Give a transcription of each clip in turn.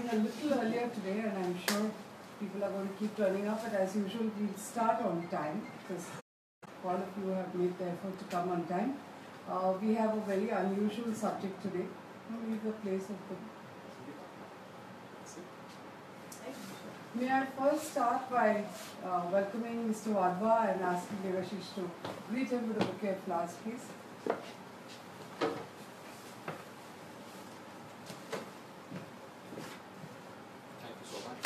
starting a little earlier today, and I'm sure people are going to keep turning up. But as usual, we'll start on time because all of you have made the effort to come on time. Uh, we have a very unusual subject today. Leave the place open. May I first start by uh, welcoming Mr. Wadhwa and asking Devashish to greet him with a bouquet of flowers, please. Thank you so much.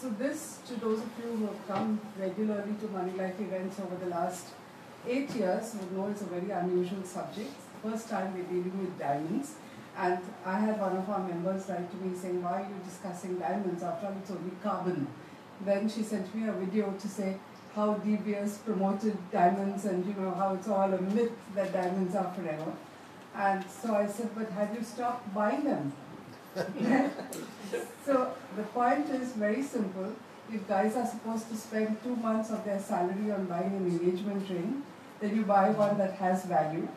So this, to those of you who have come regularly to Moneylife events over the last eight years, would know it's a very unusual subject. First time we're dealing with diamonds. And I had one of our members write to me saying, why are you discussing diamonds? After all, it's only carbon. Then she sent me a video to say how De Beers promoted diamonds and you know how it's all a myth that diamonds are forever. And so I said, but have you stopped buying them? so the point is very simple. If guys are supposed to spend two months of their salary on buying an engagement ring, then you buy one that has value.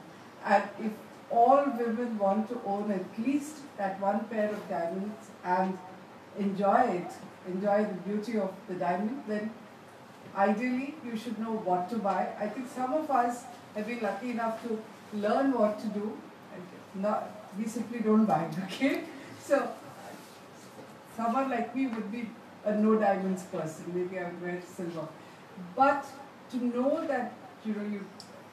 And if all women want to own at least that one pair of diamonds and enjoy it, enjoy the beauty of the diamond, then ideally you should know what to buy. I think some of us have been lucky enough to learn what to do. Not, we simply don't buy it, okay? So, someone like me would be a no diamonds person. Maybe I would wear silver. But to know that, you know, you,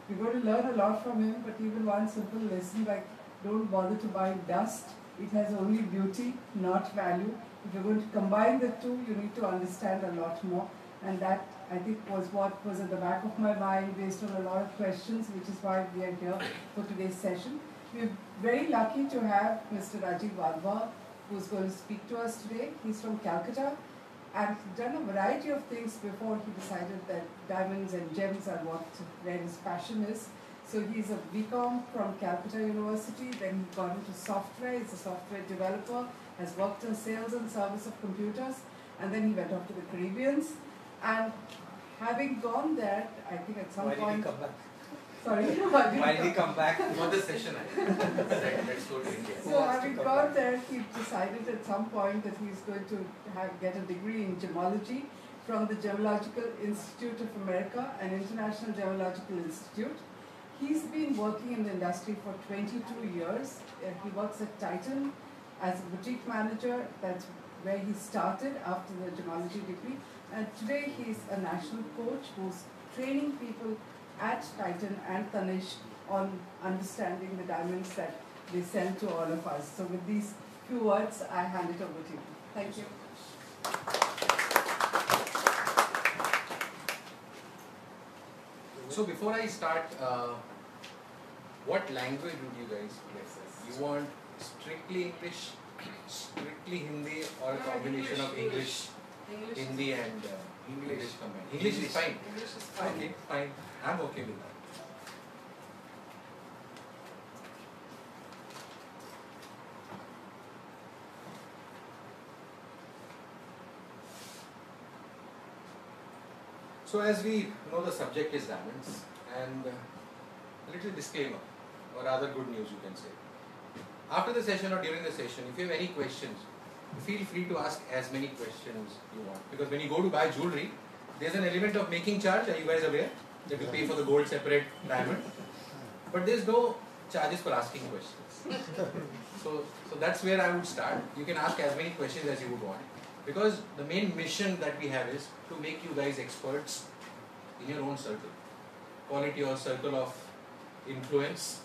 you're going to learn a lot from him, but even one simple lesson like don't bother to buy dust. It has only beauty, not value. If you're going to combine the two, you need to understand a lot more. And that, I think, was what was at the back of my mind based on a lot of questions, which is why we are here for today's session. We're very lucky to have Mr. Rajiv Wadhwa, who's going to speak to us today. He's from Calcutta and done a variety of things before he decided that diamonds and gems are what where his passion is. So he's a BCom from Calcutta University, then he got into software, he's a software developer, has worked in sales and service of computers, and then he went off to the Caribbeans. And having gone there, I think at some Why point? Sorry, Why did he come back? For the session, I said, let's go to India. So wants to having come got there, he decided at some point that he's going to have, get a degree in gemology from the Gemological Institute of America an International Gemological Institute. He's been working in the industry for 22 years. Uh, he works at Titan as a boutique manager. That's where he started after the gemology degree. And today he's a national coach who's training people at Titan and Tanishq on understanding the diamonds that they sell to all of us. So with these few words, I hand it over to you. Thank you. So before I start, uh, what language would you guys prefer? You want strictly English, strictly Hindi, or a combination of English, English. Hindi, and uh, English. English combined? English is fine. English is fine. Okay, fine. I'm okay with that. So as we know the subject is diamonds and uh, a little disclaimer or rather good news you can say. After the session or during the session if you have any questions feel free to ask as many questions you want. Because when you go to buy jewelry there's an element of making charge. Are you guys aware that you pay for the gold separate diamond? But there's no charges for asking questions. So so that's where I would start. You can ask as many questions as you would want. Because the main mission that we have is to make you guys experts in your own circle. Call it your circle of influence.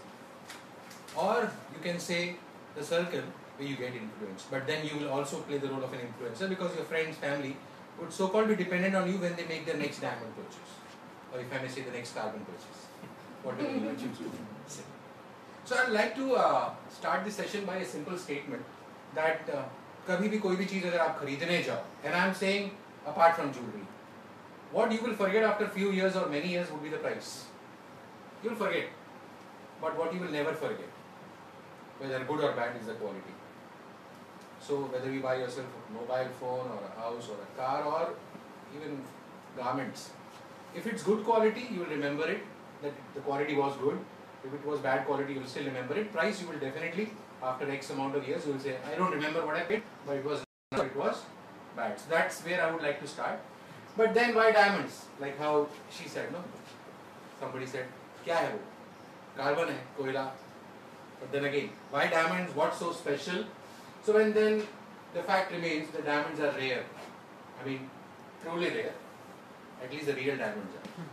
Or you can say the circle you get influence but then you will also play the role of an influencer because your friends family would so called be dependent on you when they make their next diamond purchase or if I may say the next carbon purchase whatever you may choose to say so I'd like to uh, start this session by a simple statement that uh, कभी भी कोई भी चीज़ अगर आप खरीदने जाओ and I'm saying apart from jewelry what you will forget after few years or many years would be the price you will forget but what you will never forget whether good or bad is the quality so whether you buy yourself a mobile phone or a house or a car or even garments if it's good quality, you will remember it, that the quality was good. If it was bad quality, you will still remember it. Price, you will definitely, after X amount of years, you will say, I don't remember what I paid, but it was, it was bad. So that's where I would like to start. But then why diamonds? Like how she said, no? Somebody said, क्या है वो? Carbon है, कोयला. But then again, why diamonds? What's so special? So when then the fact remains, the diamonds are rare. I mean, truly rare. At least the real diamonds are.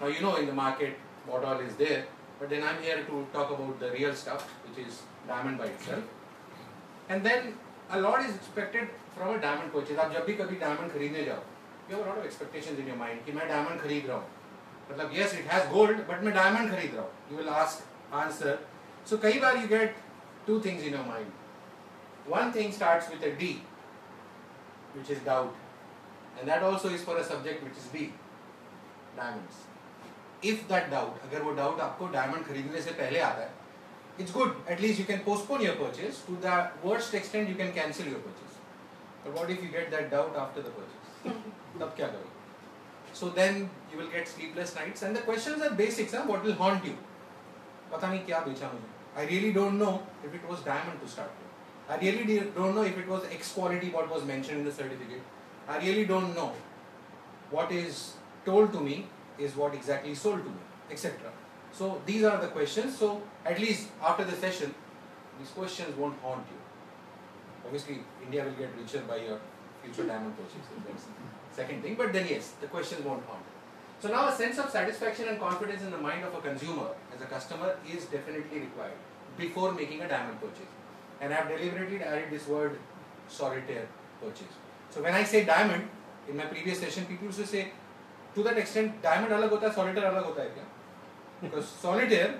Now you know in the market what all is there, but then I'm here to talk about the real stuff, which is diamond by itself. And then a lot is expected from a diamond purchase. आप जब भी कभी diamond खरीदने जाओ, you have a lot of expectations in your mind कि मैं diamond खरीद रहा हूँ. मतलब yes it has gold, but मैं diamond खरीद रहा हूँ. You will ask, answer. So कई बार you get two things in your mind. One thing starts with a D, which is doubt, and that also is for a subject which is B, diamonds. If that doubt, अगर वो doubt आपको diamond खरीदने से पहले आता है, it's good. At least you can postpone your purchase. To the worst extent, you can cancel your purchase. But what if you get that doubt after the purchase? तब क्या करोगे? So then you will get sleepless nights. And the questions are basics. Huh? What will haunt you? पता नहीं क्या बेचा मुझे. I really don't know if it was diamond to start with. I really don't know if it was X quality what was mentioned in the certificate. I really don't know what is told to me is what exactly sold to me, etc. So these are the questions. So at least after the session, these questions won't haunt you. Obviously, India will get richer by your future diamond purchases. That's second thing. But then yes, the questions won't haunt. you. So now a sense of satisfaction and confidence in the mind of a consumer as a customer is definitely required before making a diamond purchase and I have deliberately added this word solitaire purchase. So when I say diamond, in my previous session, people used to say, to that extent, diamond alag hota hai, solitaire alag hota hai kya? Because solitaire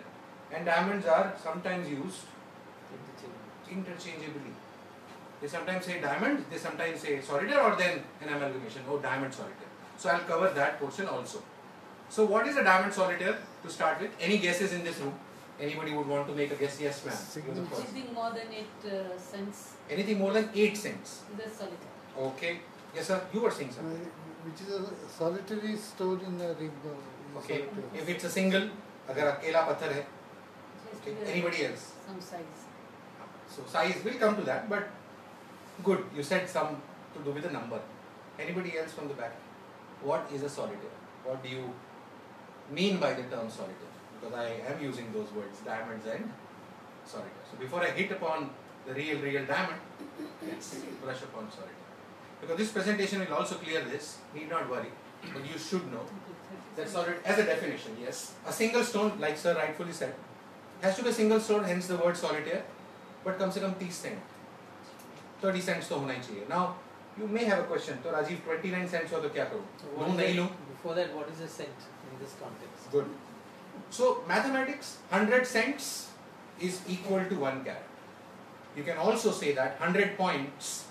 and diamonds are sometimes used interchangeably. They sometimes say diamond, they sometimes say solitaire or then an amalgamation, oh diamond solitaire. So I'll cover that portion also. So what is a diamond solitaire to start with? Any guesses in this room? Anybody would want to make a guess? Yes ma'am. You're the first. Anything more than eight uh, cents Anything more than 8 cents. the solitaire. Okay. Yes sir, you were saying something. which is a solitary stored in a ring. uh, Okay. solitary. If it's a single, अगर अकेला पत्थर है, Just okay. to be Anybody else? Some size. So size will come to that, but good. You said some to do with the number. Anybody else from the back? What is a solitaire? What do you mean by the term solitaire? Because I am using those words, diamonds and solitaire. So before I hit upon the real, real diamond, let's brush upon solitaire. Because this presentation will also clear this. Need not worry, but you should know that solid as a definition. Yes, a single stone, like sir rightfully said, has to be a single stone. Hence the word solitaire. But कम से कम 30 Saint 30 cents तो होना ही चाहिए now you may have a question तो Rajiv 29 cents हो तो क्या करूं So लूं what is नहीं the- लूं Before that, what is a cent in this context? Good so mathematics, 100 cents is equal to 1 carat. You can also say that 100 points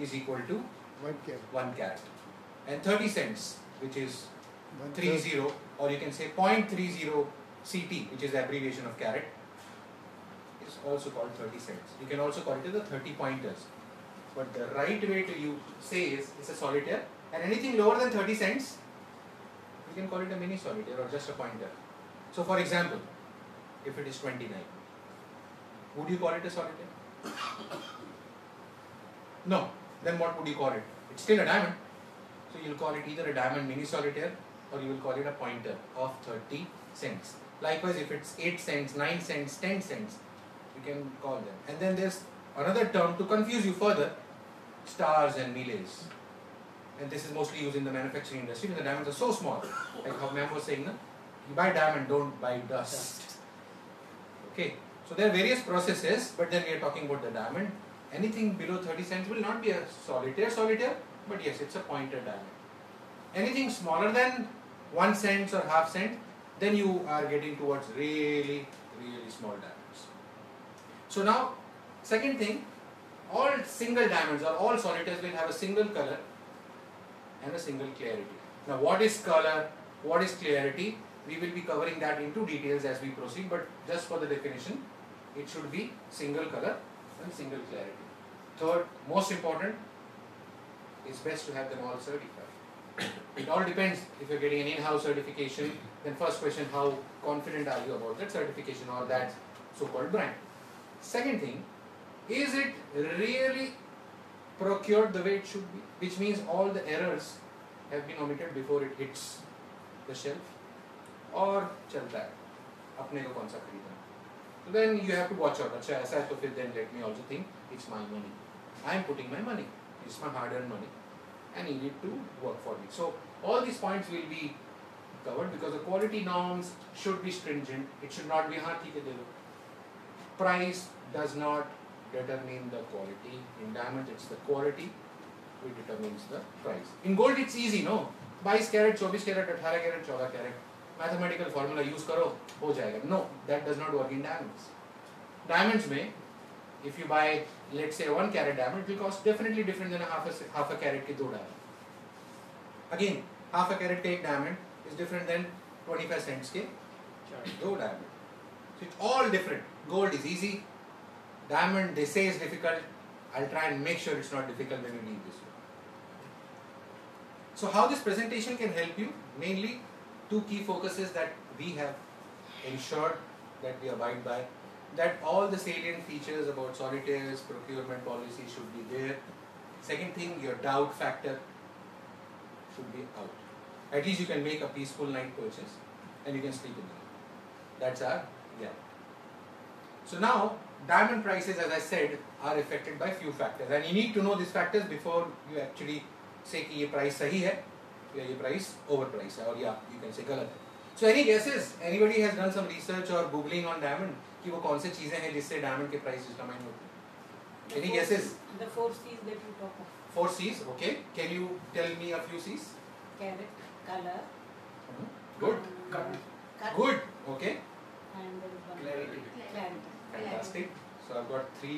is equal to 1 carat. 1 carat. And 30 cents, which is 30, or you can say 0.30 CT, which is the abbreviation of carat, is also called 30 cents. You can also call it the 30 pointers. But the right way to you say is it's a solitaire, and anything lower than 30 cents, you can call it a mini solitaire or just a pointer so for example if it is 29 would you call it a solitaire no then what would you call it it's still a diamond so you'll call it either a diamond mini solitaire or you will call it a pointer of 30 cents. Likewise, if it's 8 cents, 9 cents, 10 cents, you can call them. And then there's another term to confuse you further stars and miles. And this is mostly used in the manufacturing industry because the diamonds are so small. Like how ma'am was saying, no? You buy diamond, don't buy dust. Okay, so there are various processes, but then we are talking about the diamond. Anything below 30 cents will not be a solitaire solitaire, but yes, it's a pointer diamond. Anything smaller than 1 cent or half cent, then you are getting towards really, really small diamonds. So now, second thing, all single diamonds or all solitaires will have a single color and a single clarity. Now, what is color? What is clarity? We will be covering that into details as we proceed, but just for the definition, it should be single color and single clarity. Third, most important, it's best to have them all certified. It all depends. If you're getting an in-house certification, then first question, how confident are you about that certification or that so-called brand? Second thing, is it really procured the way it should be? Which means all the errors have been omitted before it hits the shelf और चलता है अपने को कौन सा खरीदना so then you have to watch out अच्छा ऐसा है तो फिर then let me also think it's my money I am putting my money it's my hard earned money and you need to work for it so all these points will be covered because the quality norms should be stringent it should not be हाँ ठीक है दे दो price does not determine the quality in diamond it's the quality which determines the price in gold it's easy no 22 carat 24 carat 18 carat 14 carat mathematical formula use करो हो जाएगा no that does not work in diamonds diamonds में if you buy let's say one carat diamond it will cost definitely different than a half a half a carat के दो diamond again half a carat का एक diamond is different than 25 cents के दो diamond so it's all different gold is easy diamond they say is difficult I'll try and make sure it's not difficult when you leave this room so how this presentation can help you mainly two key focuses that we have ensured that we abide by that all the salient features about solitaires, procurement policy should be there. Second thing, your doubt factor should be out. At least you can make a peaceful night purchase and you can sleep in the night. That's our yeah. So now, diamond prices, as I said, are affected by few factors. And you need to know these factors before you actually say that the price is या ये price over price है और या you can say गलत है। So any guesses anybody has done some research और googling on diamond कि वो कौन से चीज़ें हैं जिससे डायमंड के प्राइस डिटरमाइन होते हैं? Any guesses the four Cs that you talk of four Cs okay can you tell me a few Cs carat colour good good okay clarity so I got three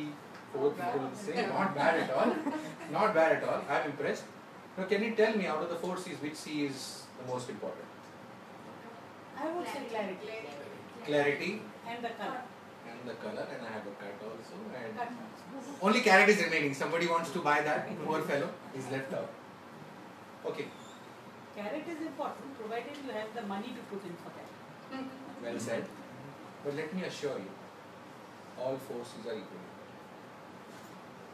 four people say not bad at all not bad at all I am impressed now can you tell me out of the four c's which c is the most important I would say clarity. clarity And the color. and the color and i have a cut also and Cut. Only carat is remaining. Somebody wants to buy that. Poor fellow is left out. Okay, Carat is important provided you have the money to put in for that. well said. But let me assure you, all four forces are equal.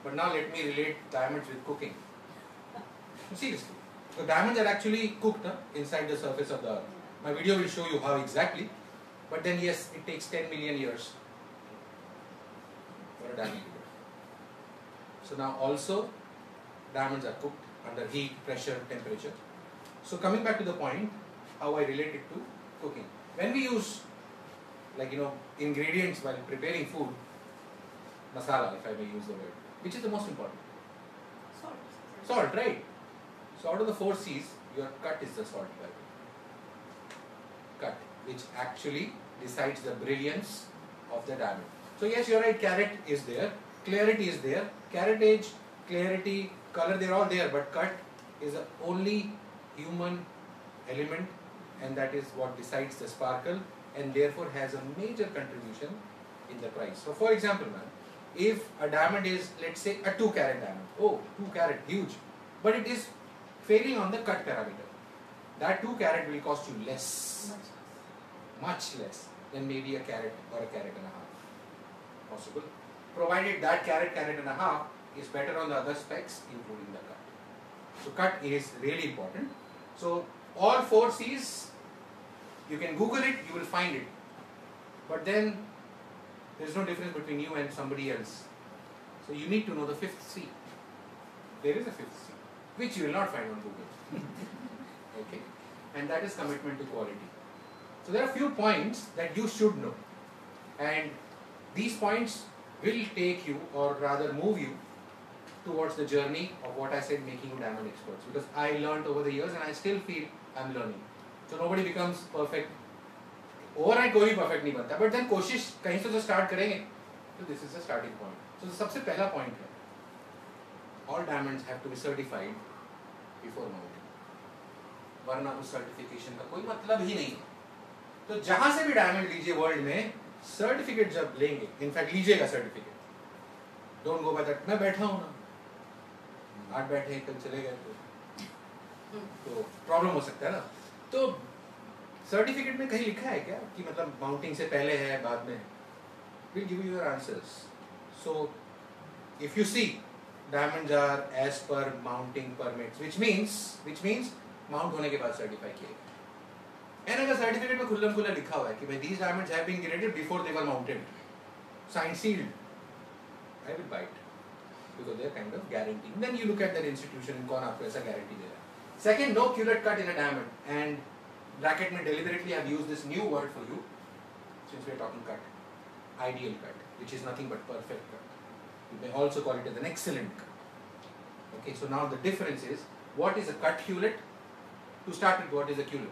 But now let me relate diamonds with cooking. Seriously. So diamonds are actually cooked huh, inside the surface of the earth. My video will show you how exactly. But then yes, it takes 10 million years for a diamond to. So now also diamonds are cooked under heat, pressure, temperature. So coming back to the point, how I relate it to cooking. When we use like you know ingredients while preparing food, masala if I may use the word, which is the most important? Salt. Salt, right? So out of the four C's, your cut is the salt level. Cut, which actually decides the brilliance of the diamond. So yes, you're right, carat is there, clarity is there, caratage, clarity, color, they're all there, but cut is the only human element and that is what decides the sparkle and therefore has a major contribution in the price. So for example, man, if a diamond is let's say a 2 carat diamond, oh 2 carat, huge, but it is failing on the cut parameter, that 2 carat will cost you less, much less than maybe a carat or a carat and a half possible, provided that carat, carat and a half is better on the other specs including the cut. So cut is really important. So all four C's, you can Google it, you will find it. But then there is no difference between you and somebody else. So you need to know the fifth C. There is a fifth C, which you will not find on Google. okay, and that is commitment to quality. So there are few points that you should know, and these points will take you, or rather move you, towards the journey of what I said, making you diamond experts. Because I learned over the years, and I still feel I'm learning. So nobody becomes perfect. Overnight कोई भी perfect नहीं बनता but then कोशिश कहीं से तो start करेंगे तो this is the starting point so सबसे पहला पॉइंट है all diamonds have to be certified before mounting वरना उस सर्टिफिकेशन का कोई मतलब ही नहीं तो जहाँ से भी डायमंड लीजिए वर्ल्ड में सर्टिफिकेट जब लेंगे इनफैक्ट लीजिएगा सर्टिफिकेट डोंट गो बाय मैं बैठा हूँ ना। आज बैठे कल चले गए तो। तो प्रॉब्लम हो सकता है ना। तो सर्टिफिकेट में कहीं लिखा है क्या कि मतलब माउंटिंग से पहले है, बाद में? Will give you your answers so if you see diamonds are as per mounting permits which means which means mount होने के बाद सर्टिफाई किए एंड अगर सर्टिफिकेट में खुल्लम खुल्ला लिखा हुआ है कि भाई these diamonds have been graded before they were mounted sign sealed I will bite because they're kind of guaranteeing. Then you look at that institution and कौन आपको ऐसा guarantee दे रहा है. Second, no culate cut in a diamond. And bracket में deliberately I've used this new word for you since we're talking cut. Ideal cut, which is nothing but perfect cut. You may also call it as an excellent cut. Okay, so now the difference is what is a cut culet? To start with, what is a culet?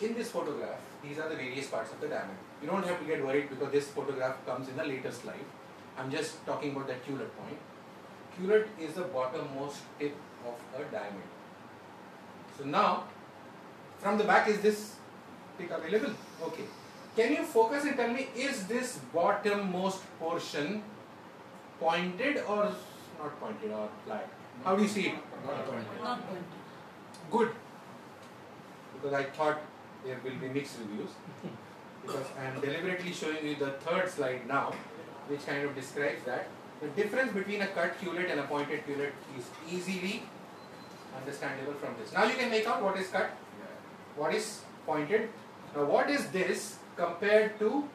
In this photograph, these are the various parts of the diamond. You don't have to get worried because this photograph comes in the later slide. I'm just talking about that culet point. Culet is the bottommost tip of a diamond. So now, from the back, is this pick available? Okay. Can you focus and tell me, is this bottommost portion pointed or not pointed or flat? How do you see it? Not pointed. Not going Good. Because I thought there will be mixed reviews. because I am deliberately showing you the third slide now, which kind of describes that. The difference between a cut culet and a pointed culet is easily understandable from this. Now you can make out what is cut, what is pointed. Now what is this compared to,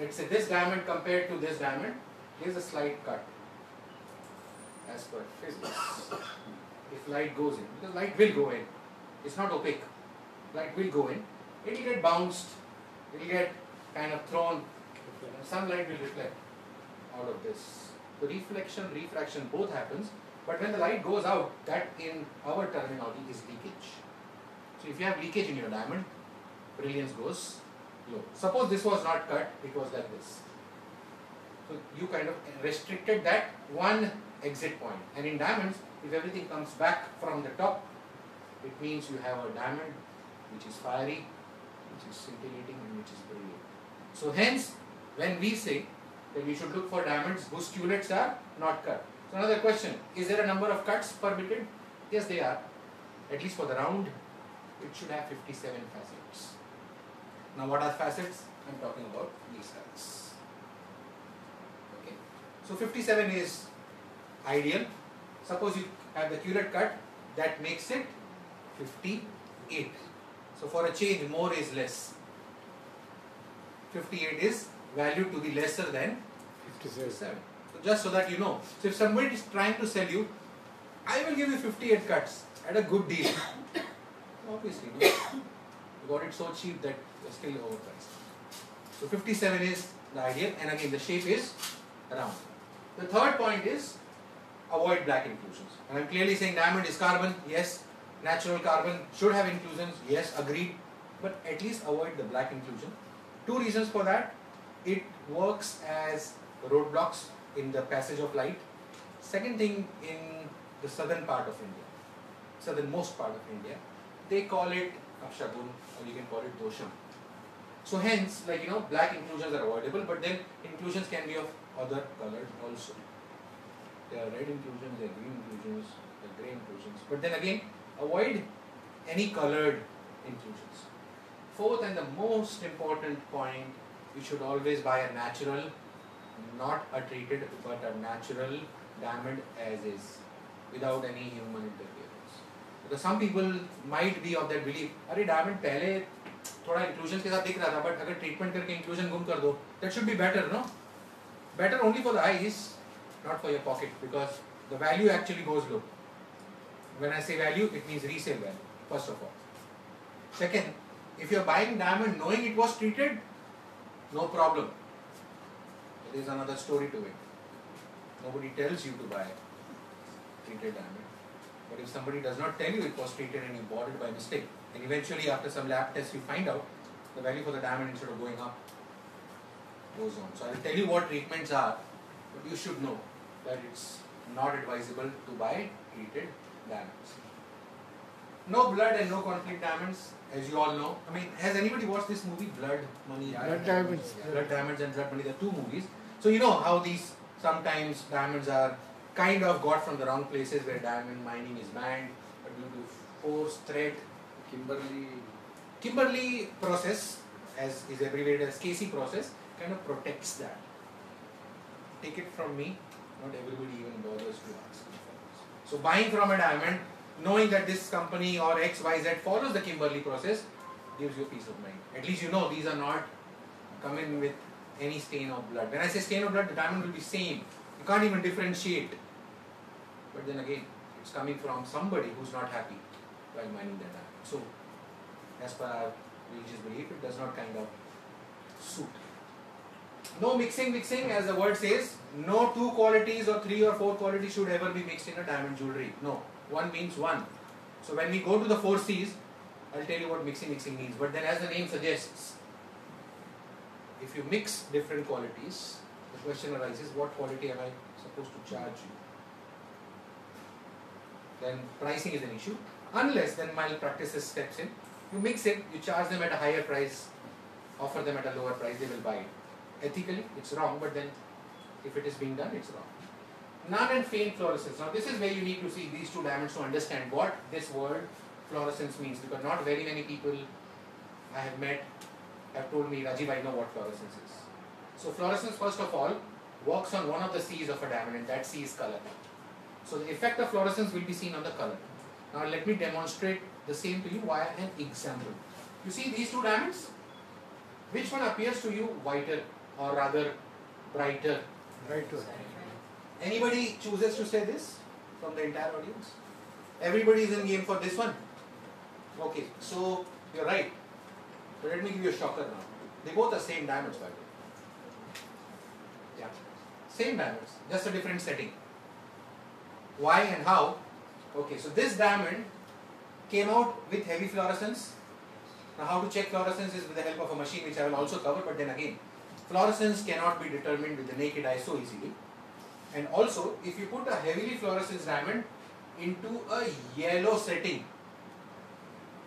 let's say this diamond compared to this diamond, is a slight cut as per physics. If light goes in, because light will go in, it's not opaque, light will go in, it will get bounced, it will get kind of thrown, sunlight will reflect out of this. The reflection, refraction both happens, but when the light goes out, that in our terminology is leakage. So if you have leakage in your diamond, brilliance goes low. Suppose this was not cut, it was like this. So you kind of restricted that one exit point. And in diamonds, if everything comes back from the top, it means you have a diamond which is fiery, which is scintillating, and which is brilliant. So hence, when we say that we should look for diamonds whose culets are not cut. So another question, is there a number of cuts permitted? Yes, they are. At least for the round, it should have 57 facets. Now what are facets? I'm talking about these guys. Okay. So 57 is ideal. Suppose you have the culet cut, that makes it 58. So for a change, more is less. 58 is valued to be lesser than 57. So just so that you know. So if somebody is trying to sell you, I will give you 58 cuts at a good deal. Obviously, no. you got it so cheap that you're still overpriced. So 57 is the ideal, and again the shape is round. The third point is avoid black inclusions. And I'm clearly saying diamond is carbon, yes. Natural carbon should have inclusions, yes, agreed. But at least avoid the black inclusion. Two reasons for that. It works as roadblocks in the passage of light. Second thing, in the southern part of India, southernmost part of India, they call it Apshagun or you can call it Dosham. So hence, like you know, black inclusions are avoidable, but then inclusions can be of other colors also. There are red inclusions, there are green inclusions, there are grey inclusions. But then again, avoid any colored inclusions. Fourth and the most important point, you should always buy a natural, not a treated, but a natural diamond as is, without any human interference. Because some people might be of that belief, अरे diamond पहले थोड़ा inclusions के साथ दिख रहा था, but अगर treatment करके inclusion गुम कर दो, that should be better, no? Better only for the eyes, not for your pocket, because the value actually goes low. When I say value, it means resale value, first of all. Second, if you're buying diamond knowing it was treated, no problem. There is another story to it. Nobody tells you to buy treated diamond. But if somebody does not tell you it was treated and you bought it by mistake, and eventually after some lab tests you find out the value for the diamond instead of going up goes on. So I'll tell you what treatments are, but you should know that it's not advisable to buy treated diamonds. No blood and no conflict diamonds, as you all know. I mean, has anybody watched this movie, Blood Money? Blood Diamonds. Blood Diamonds and Blood Money. the two movies. So you know how these sometimes diamonds are kind of got from the wrong places where diamond mining is banned but due to force, threat, Kimberly, Kimberley process, as is abbreviated as KC process, kind of protects that. Take it from me, not everybody even bothers to ask. So buying from a diamond, knowing that this company or XYZ follows the Kimberley process, gives you peace of mind. At least you know these are not coming with any stain of blood. When I say stain of blood, the diamond will be same. You can't even differentiate. But then again, it's coming from somebody who's not happy while mining that diamond. So, as per our religious belief, it does not kind of suit. No mixing, mixing, as the word says, no two qualities or three or four qualities should ever be mixed in a diamond jewelry. No, one means one. So when we go to the four C's, I'll tell you what mixing, mixing means. But then, as the name suggests, if you mix different qualities, the question arises: what quality am I supposed to charge you? Then pricing is an issue. Unless then malpractices steps in. You mix it, you charge them at a higher price, offer them at a lower price, they will buy it. Ethically, it's wrong, but then if it is being done, it's wrong. None and faint fluorescence. Now this is where you need to see these two diamonds to understand what this word fluorescence means because not very many people I have met have told me, Rajiv, I know what fluorescence is. So fluorescence, first of all, works on one of the C's of a diamond and that C is color. So the effect of fluorescence will be seen on the color. Now let me demonstrate the same to you via an example. You see these two diamonds? Which one appears to you whiter or rather brighter? Right one. Anybody chooses to say this from the entire audience? Everybody is in game for this one? Okay, so you're right. But let me give you a shocker now. They both are same diamonds by the way. Yeah. Same diamonds, just a different setting. Why and how? Okay, so this diamond came out with heavy fluorescence. Now how to check fluorescence is with the help of a machine which I will also cover, but then again, fluorescence cannot be determined with the naked eye so easily. And also, if you put a heavily fluorescence diamond into a yellow setting,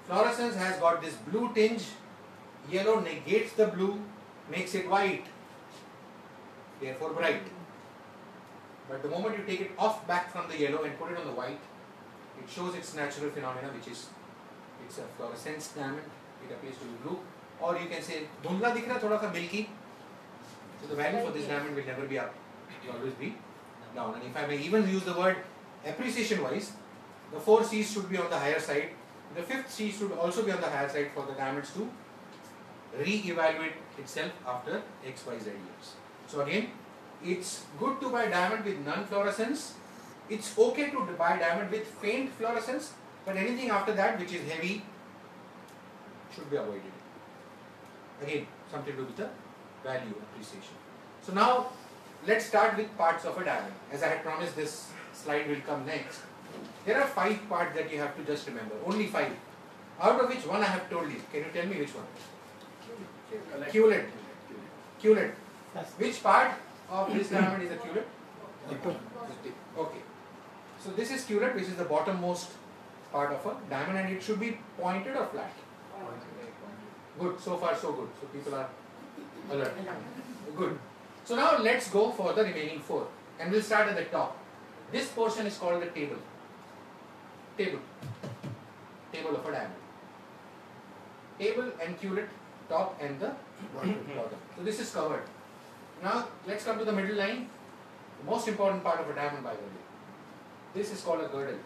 fluorescence has got this blue tinge, yellow negates the blue, makes it white, therefore bright. But the moment you take it off back from the yellow and put it on the white, it shows its natural phenomena, which is it's a fluorescence diamond. It appears to be blue, or you can say dhundla dikh raha thoda sa milky. So the value for this diamond will never be up. It will always be down. And if I may even use the word appreciation wise, the four C's should be on the higher side. The fifth C should also be on the higher side for the diamonds to re-evaluate itself after X, Y, Z years. So again, it's good to buy diamond with non-fluorescence. It's okay to buy diamond with faint fluorescence, but anything after that which is heavy should be avoided. Again, something to do with the value appreciation. So now let's start with parts of a diamond. As I had promised, this slide will come next. There are five parts that you have to just remember. Only five. Out of which one I have told you. Can you tell me which one? Culet. Culet. Which part of this diamond is a culet? Okay. So this is culet, which is the bottommost part of a diamond, and it should be pointed or flat. Good. So far, so good. So people are alert. Good. So now let's go for the remaining four, and we'll start at the top. This portion is called the table. Table. Table of a diamond. Table and culet, top and the bottom. So this is covered. Now let's come to the middle line. The most important part of a diamond by the way. This is called a girdle.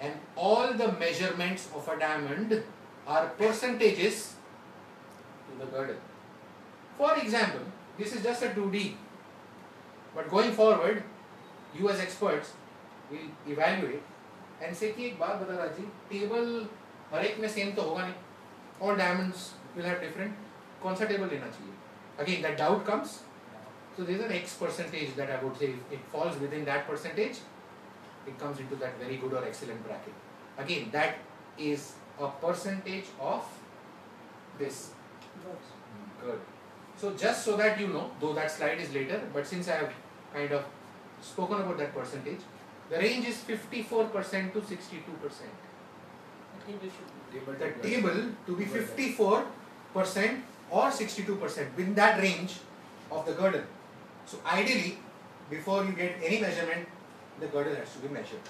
And all the measurements of a diamond are percentages to the girdle. For example, this is just a 2D. But going forward, you as experts will evaluate and say कि एक बात बता राजी table हर एक में same तो होगा नहीं all diamonds will have different कौन सा टेबल लेना चाहिए again that doubt comes so there is an x percentage that I would say if it falls within that percentage it comes into that very good or excellent bracket. Again that is a percentage of this. Good. So just so that you know though that slide is later but since I have kind of spoken about that percentage the range is 54% to 62% The table should be. the table to be 54% or 62% within that range of the girdle. So ideally, before you get any measurement, the girdle has to be measured.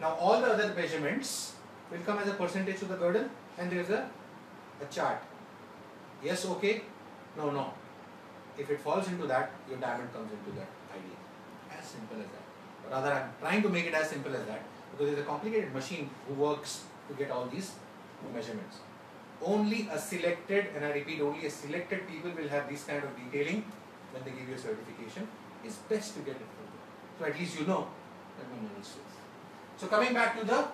Now all the other measurements will come as a percentage to the girdle and there is a, a chart. Yes, okay, no, no. If it falls into that, your diamond comes into that idea. As simple as that. Or rather, I'm trying to make it as simple as that because there's a complicated machine who works to get all these measurements. Only a selected, and I repeat, only a selected people will have this kind of detailing when they give you a certification. It's best to get it from them. So at least you know that my money is safe. So coming back to the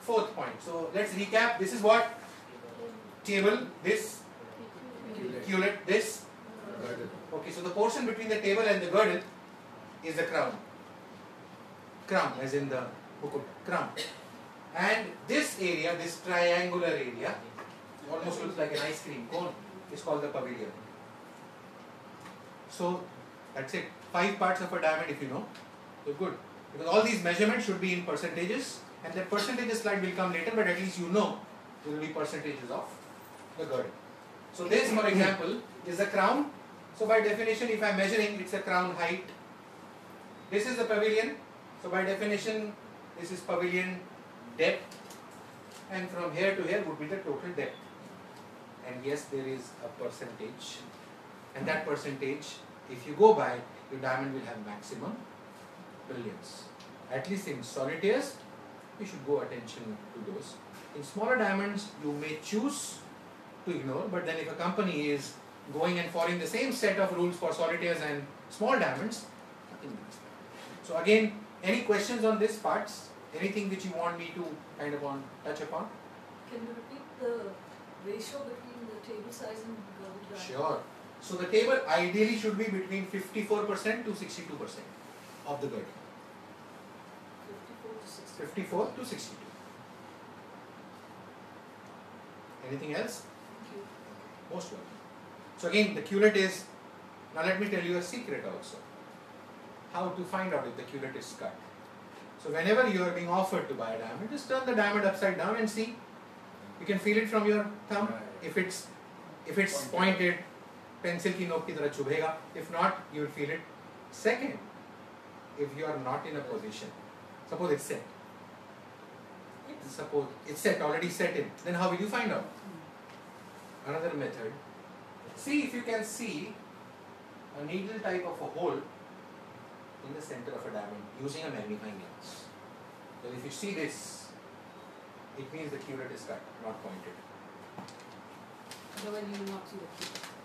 fourth point. So let's recap. This is what table, this, culet, this. Okay, so the portion between the table and the girdle is the crown. Crown, as in the mukut, crown. And this area, this triangular area, almost looks like an ice cream cone, is called the pavilion. So that's it. Five parts of a diamond if you know. So good. Because all these measurements should be in percentages and the percentages slide will come later but at least you know there will be percentages of the girdle. So this for example is a crown. So by definition if I am measuring it's a crown height. This is the pavilion. So by definition this is pavilion depth and from here to here would be the total depth. And yes there is a percentage and that percentage if you go by your diamond will have maximum brilliance. At least in solitaires, you should go attention to those. In smaller diamonds, you may choose to ignore, but then if a company is going and following the same set of rules for solitaires and small diamonds, nothing that. So again, any questions on this parts? Anything which you want me to kind of on touch upon? Can you repeat the ratio between the table size and girdle diameter? Sure. So the table ideally should be between 54% to 62% of the girdle. 54 to 60. 54 to 62. Anything else? Thank you. Most welcome. So again, the culet is, now let me tell you a secret also. How to find out if the culet is cut. So whenever you are being offered to buy a diamond, just turn the diamond upside down and see. You can feel it from your thumb. If it's if it's pointed, pencil ki note ki tarah chubhega. If not, you will feel it. Second, if you are not in a position, suppose it's set. Suppose it's set, already set in. Then how will you find out? Hmm. Another method. See if you can see a needle type of a hole in the center of a diamond using a magnifying glass. Then if you see this, it means the culet is cut, not pointed. Otherwise you will not see the.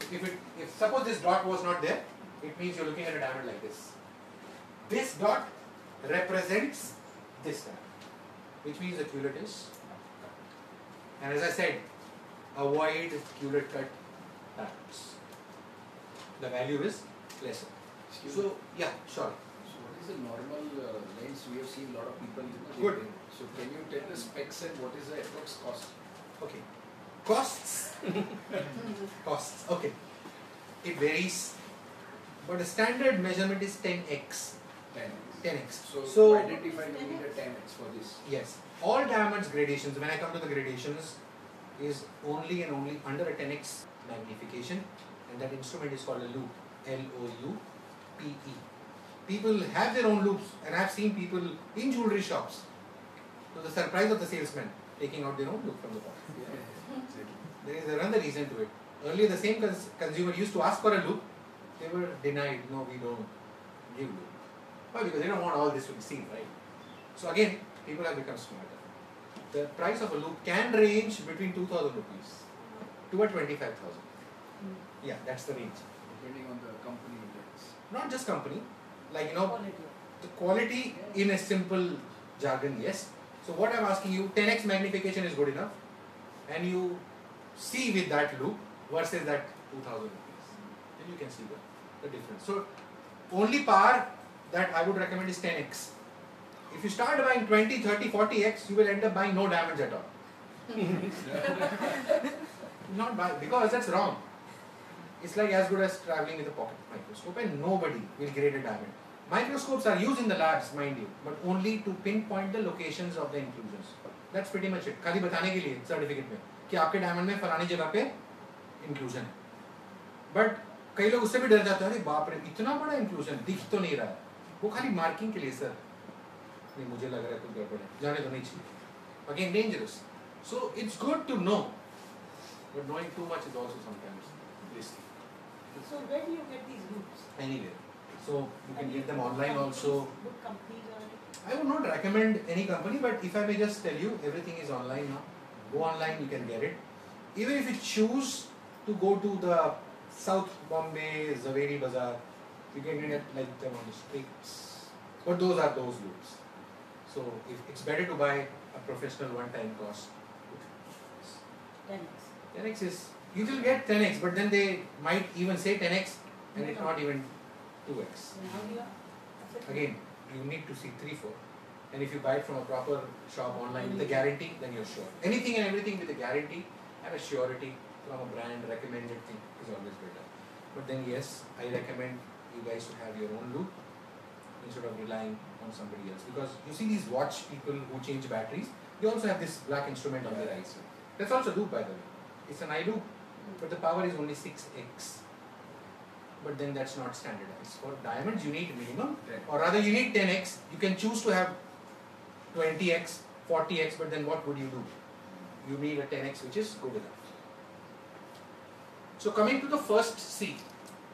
If it if suppose this dot was not there, it means you're looking at a diamond like this. This dot represents this diamond, which means the culet is cut. And as I said, avoid culet cut diamonds. The value is lesser. Excuse me. So yeah, sure. So what is the normal uh, lens we have seen a lot of people you know, Good. So can you tell the specs and what is the approx cost? Okay. Costs. Costs. Okay. It varies. But the standard measurement is 10x. 10. 10x. So, So- identify we need a 10x for this. Yes. All diamonds gradations, when I come to the gradations, is only and only under a 10x magnification, and that instrument is called a loupe. L O U P E. People have their own loupes, and I've seen people in jewelry shops, to the surprise of the salesman, taking out their own loupe from the pocket. There is another reason to it. Earlier, the same cons- consumer used to ask for a loupe. They were denied, no, we don't give loupe. Why? Because they don't want all this to be seen, right? So again, people have become smarter. The price of a loupe can range between 2000 rupees to a 25,000. Hmm. Yeah, that's the range. Depending on the company lens. Not just company, like you know, Quality. the quality in a simple jargon, yes. So what I'm asking you, 10x magnification is good enough, and you see with that loupe versus that 2000 rupees, then you can see the, the difference. So only par that I would recommend is 10x. If you start buying 20, 30, 40x, you will end up buying no damage at all. Not buy because that's wrong. It's like as good as traveling with a pocket microscope, and nobody will grade a diamond. Microscopes are used in the labs, mind you, but only to pinpoint the locations of the inclusions. That's pretty much it. खाली बताने के लिए certificate में कि आपके diamond में फलानी जगह पे इंक्लूजन है बट कई लोग उससे भी डर जाते हैं अरे बाप रे इतना बड़ा इंक्लूजन दिख तो नहीं रहा है वो खाली मार्किंग के लिए सर नहीं मुझे लग रहा है कुछ गड़बड़ है जाने तो नहीं चाहिए again dangerous so it's good to know but knowing too much is also sometimes risky So where do you get these groups? anywhere so you can get them online also Good companies? I would not recommend any company, but if I may just tell you, everything is online now. Go online, you can get it. Even if you choose to go to the South Bombay Zaveri Bazaar, you can get it like them on the streets. But those are those loupes. So if it's better to buy a professional one-time cost. 10x. 10x is you will get 10x, but then they might even say 10x and it's not even 2x. So how do you affect Again, you need to see 3 4. And if you buy it from a proper shop online with a guarantee, then you're sure. Anything and everything with a guarantee and a surety from a brand recommended thing is always better. But then, yes, I recommend you guys to have your own loupe instead of relying on somebody else. Because you see these watch people who change batteries, they also have this black instrument on their eyes. That's also loupe, by the way. It's an eye loupe, but the power is only 6x But then that's not standardized. For diamonds, you need minimum or rather you need 10x you can choose to have 20x 40x but then what would you do you need a 10x which is good enough so coming to the first c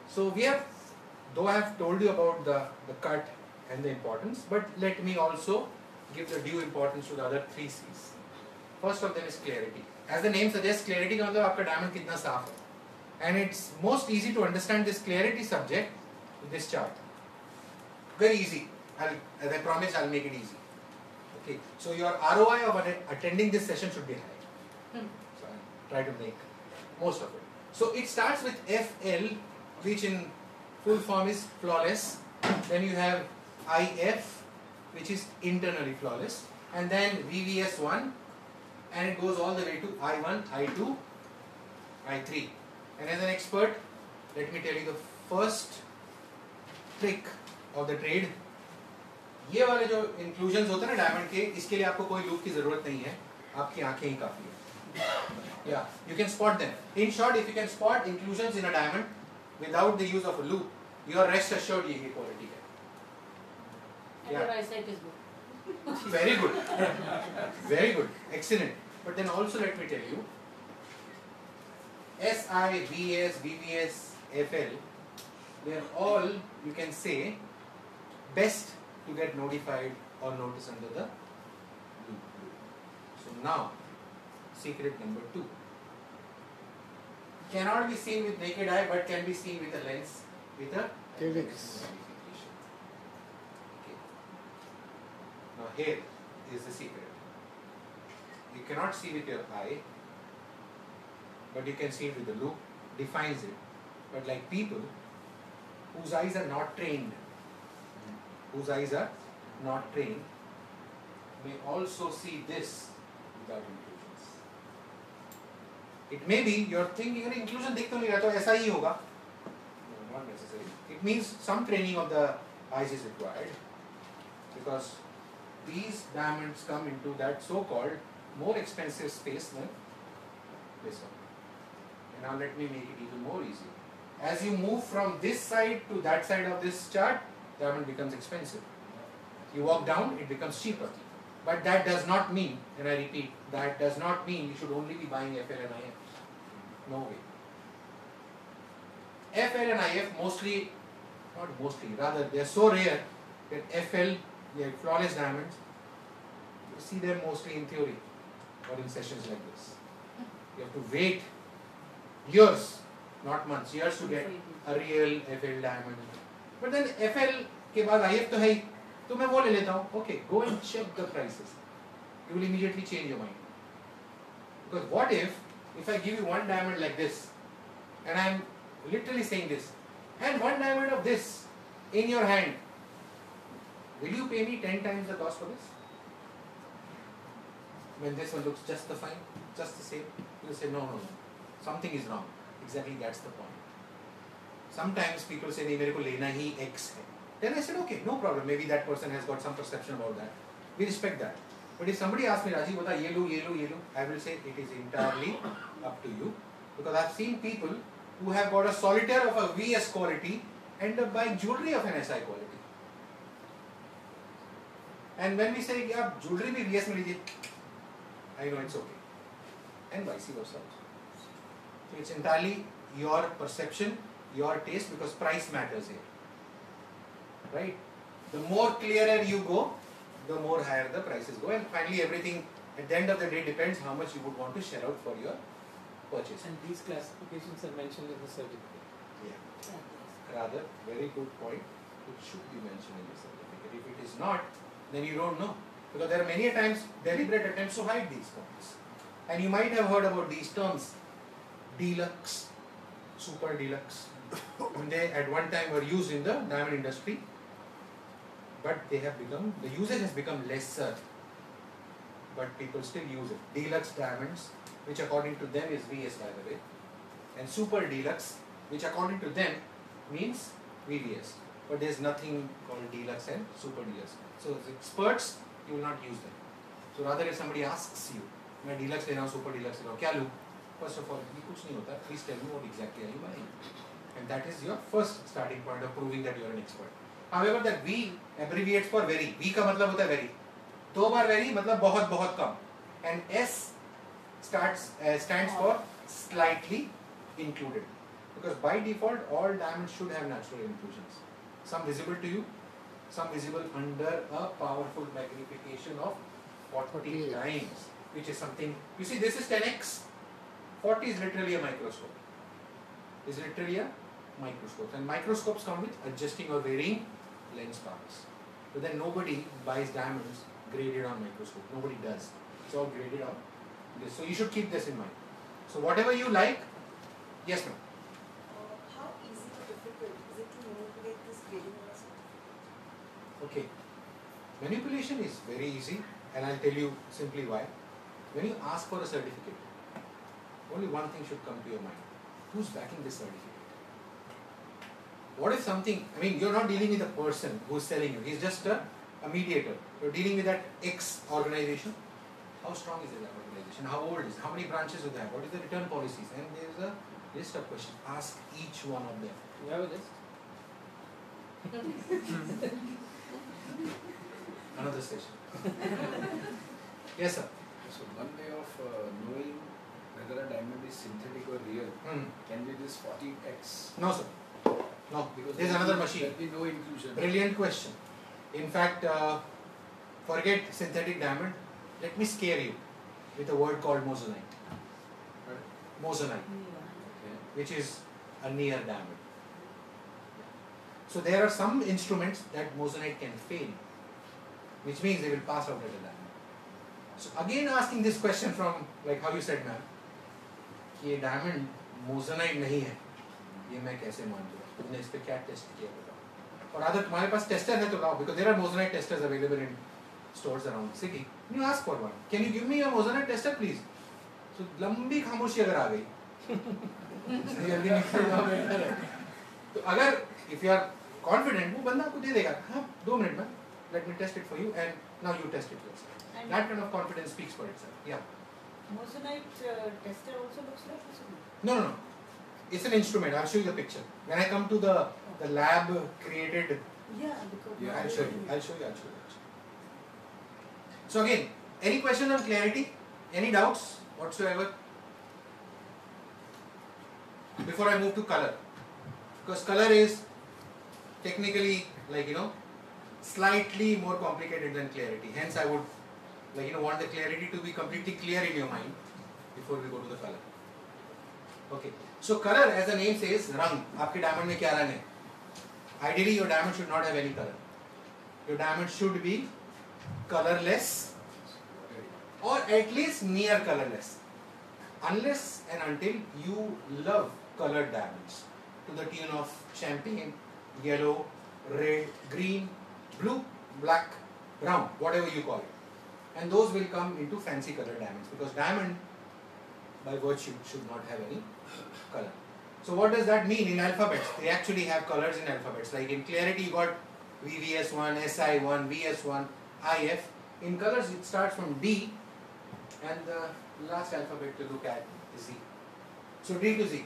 so we have though i have told you about the the cut and the importance but let me also give the due importance to the other three c's first of them is clarity as the name suggests clarity का मतलब आपका diamond कितना साफ है and it's most easy to understand this clarity subject with this chart very easy. I'll, as I promise, I'll make it easy. Okay. So your ROI of attending this session should be high. Hmm. So I'll try to make most of it. So it starts with FL, which in full form is flawless. Then you have IF, which is internally flawless, and then VVS1, and it goes all the way to I1, I2, I3. And as an expert, let me tell you the first trick of the trade ये वाले जो inclusion होते हैं ना diamond के इसके लिए आपको कोई लूप की ज़रूरत नहीं है। आपकी आँखें ही काफ़ी है। या you can spot them in short if you can spot inclusion in a diamond without the use of a loupe you are rest assured ये क्वालिटी है। And Yeah. your eyesight is good. very good. Very good. Excellent. But SI, VS, VVS, FL they are all you can say best to get notified or notice under the loupe. So now, secret number two. Cannot be seen with naked eye but can be seen with a lens with a magnification. Okay. Now here is the secret. You cannot see with your eye, but you can see it with the loupe, defines it. But like people whose eyes are not trained, whose eyes are not trained, may also see this without inclusions. It may be your thing, your inclusion दिख तो नहीं रहा तो Not necessary. It means some training of the eyes is required because these diamonds come into that so-called more expensive space than this one. Now let me make it even more easy. As you move from this side to that side of this chart, diamond becomes expensive. You walk down, it becomes cheaper. But that does not mean, and I repeat, that does not mean you should only be buying FL and IF. No way. FL and IF mostly, not mostly, rather they are so rare that FL, they are flawless diamonds, you see them mostly in theory or in sessions like this. You have to wait years, not months, years to get a real FL diamond. But then FL के बाद IF तो है ही तो मैं वो ले लेता हूँ okay go and check the prices you will immediately change your mind because what if if I give you one diamond like this and I am literally saying this and one diamond of this in your hand will you pay me 10 times the cost for this when this one looks just the fine just the same you will say no no no something is wrong exactly that's the point sometimes people say नहीं मेरे को लेना ही X है then I said okay no problem maybe that person has got some perception about that we respect that but if somebody asks me Rajiv बता ये लो ये लो ये लो I will say it is entirely up to you because I've seen people who have got a solitaire of a VS quality end up buying jewelry of an SI quality. And when we say, yeah, jewelry भी VS में लीजिए, I know it's okay. And vice versa also. So it's entirely your perception, your taste because price matters here. Right? The more clearer you go, the more higher the prices go. And finally everything at the end of the day depends how much you would want to share out for your purchase. And these classifications are mentioned in the certificate. Yeah. Rather, very good point. It should be mentioned in the certificate. If it is not, then you don't know. Because there are many times deliberate attempts to hide these points. And you might have heard about these terms deluxe, super deluxe. And they at one time were used in the diamond industry, but they have become, the usage has become lesser. But people still use it. Deluxe diamonds, which according to them is VS by the way, and super deluxe, which according to them means VVS. But there's nothing called deluxe and super deluxe. So as experts, you will not use them. So rather if somebody asks you, मैं deluxe ले रहा हूँ super deluxe ले रहा हूँ क्या लूँ? First of all, ये कुछ नहीं होता. Please tell me what exactly are you buying? And that is your first starting point of proving that you are an expert. However, that V abbreviates for very. V का मतलब होता है very. दो बार very मतलब बहुत बहुत कम. And S starts uh, stands for slightly included. Because by default, all diamonds should have natural inclusions. Some visible to you, some visible under a powerful magnification of 40 48. times, which is something. You see, this is 10x. 40 is literally a microscope. Is literally a microscope, and microscopes come with adjusting or varying lens powers. But then nobody buys diamonds graded on microscope. Nobody does. It's all graded on this. So you should keep this in mind. So whatever you like, yes, ma'am. Uh, how easy or difficult is it to manipulate this grading on a certificate? Okay. Manipulation is very easy, and I'll tell you simply why. When you ask for a certificate, only one thing should come to your mind. Who's backing this certificate? What if something, I mean, you're not dealing with a person who's selling you, he's just a, a mediator. You're dealing with that X organization. How strong is that organization? How old is it? How many branches do they have? What is the return policies? And there's a list of questions. Ask each one of them. Do You have a list? Another session. yes, sir. So one way of knowing whether a diamond is synthetic or real Hmm. can be this 40x. No, sir. No, Because there's another machine. There will be no inclusion. Brilliant question. In fact, uh, forget synthetic diamond. Let me scare you with a word called moissanite. Moissanite, Okay. which is a near diamond. So there are some instruments that moissanite can fail, which means they will pass out as a diamond. So again, asking this question from like how you said, ma'am, ये diamond moissanite नहीं है। ये मैं कैसे मान दूँ तुमने इस पर क्या टेस्ट किया बताओ। और अगर तुम्हारे पास टेस्टर है तो लाओ because there are moissanite testers available in stores around city you ask for one can you give me your moissanite tester please so लंबी खामोशी अगर आ गई तो अगर इफ़ यू आर कॉन्फिडेंट वो बंदा आपको दे देगा हाँ दो मिनट में let me test it for you and now you test it yourself that kind of confidence speaks for itself या Moissanite uh, tester also looks like this one. No, no, no. It's an instrument. I'll show you the picture. When I come to the the lab created Yeah, because Yeah, I'll show you. I'll show you. I'll show you. I'll show you. So again, any question on clarity? Any doubts whatsoever? Before I move to color, because color is technically like you know slightly more complicated than clarity. Hence, I would like you know want the clarity to be completely clear in your mind before we go to the color. Okay. So color, as the name says, रंग. आपके diamond में क्या रंग है? Ideally, your diamond should not have any color. Your diamond should be colorless or at least near colorless. Unless and until you love colored diamonds to the tune of champagne, yellow, red, green, blue, black, brown, whatever you call it. And those will come into fancy color diamonds because diamond by virtue should not have any color. So what does that mean in alphabets? They actually have colors in alphabets. Like in clarity you got VVS1, SI1, VS1, IF. In colors it starts from D and the last alphabet to look at is Z. So D to Z.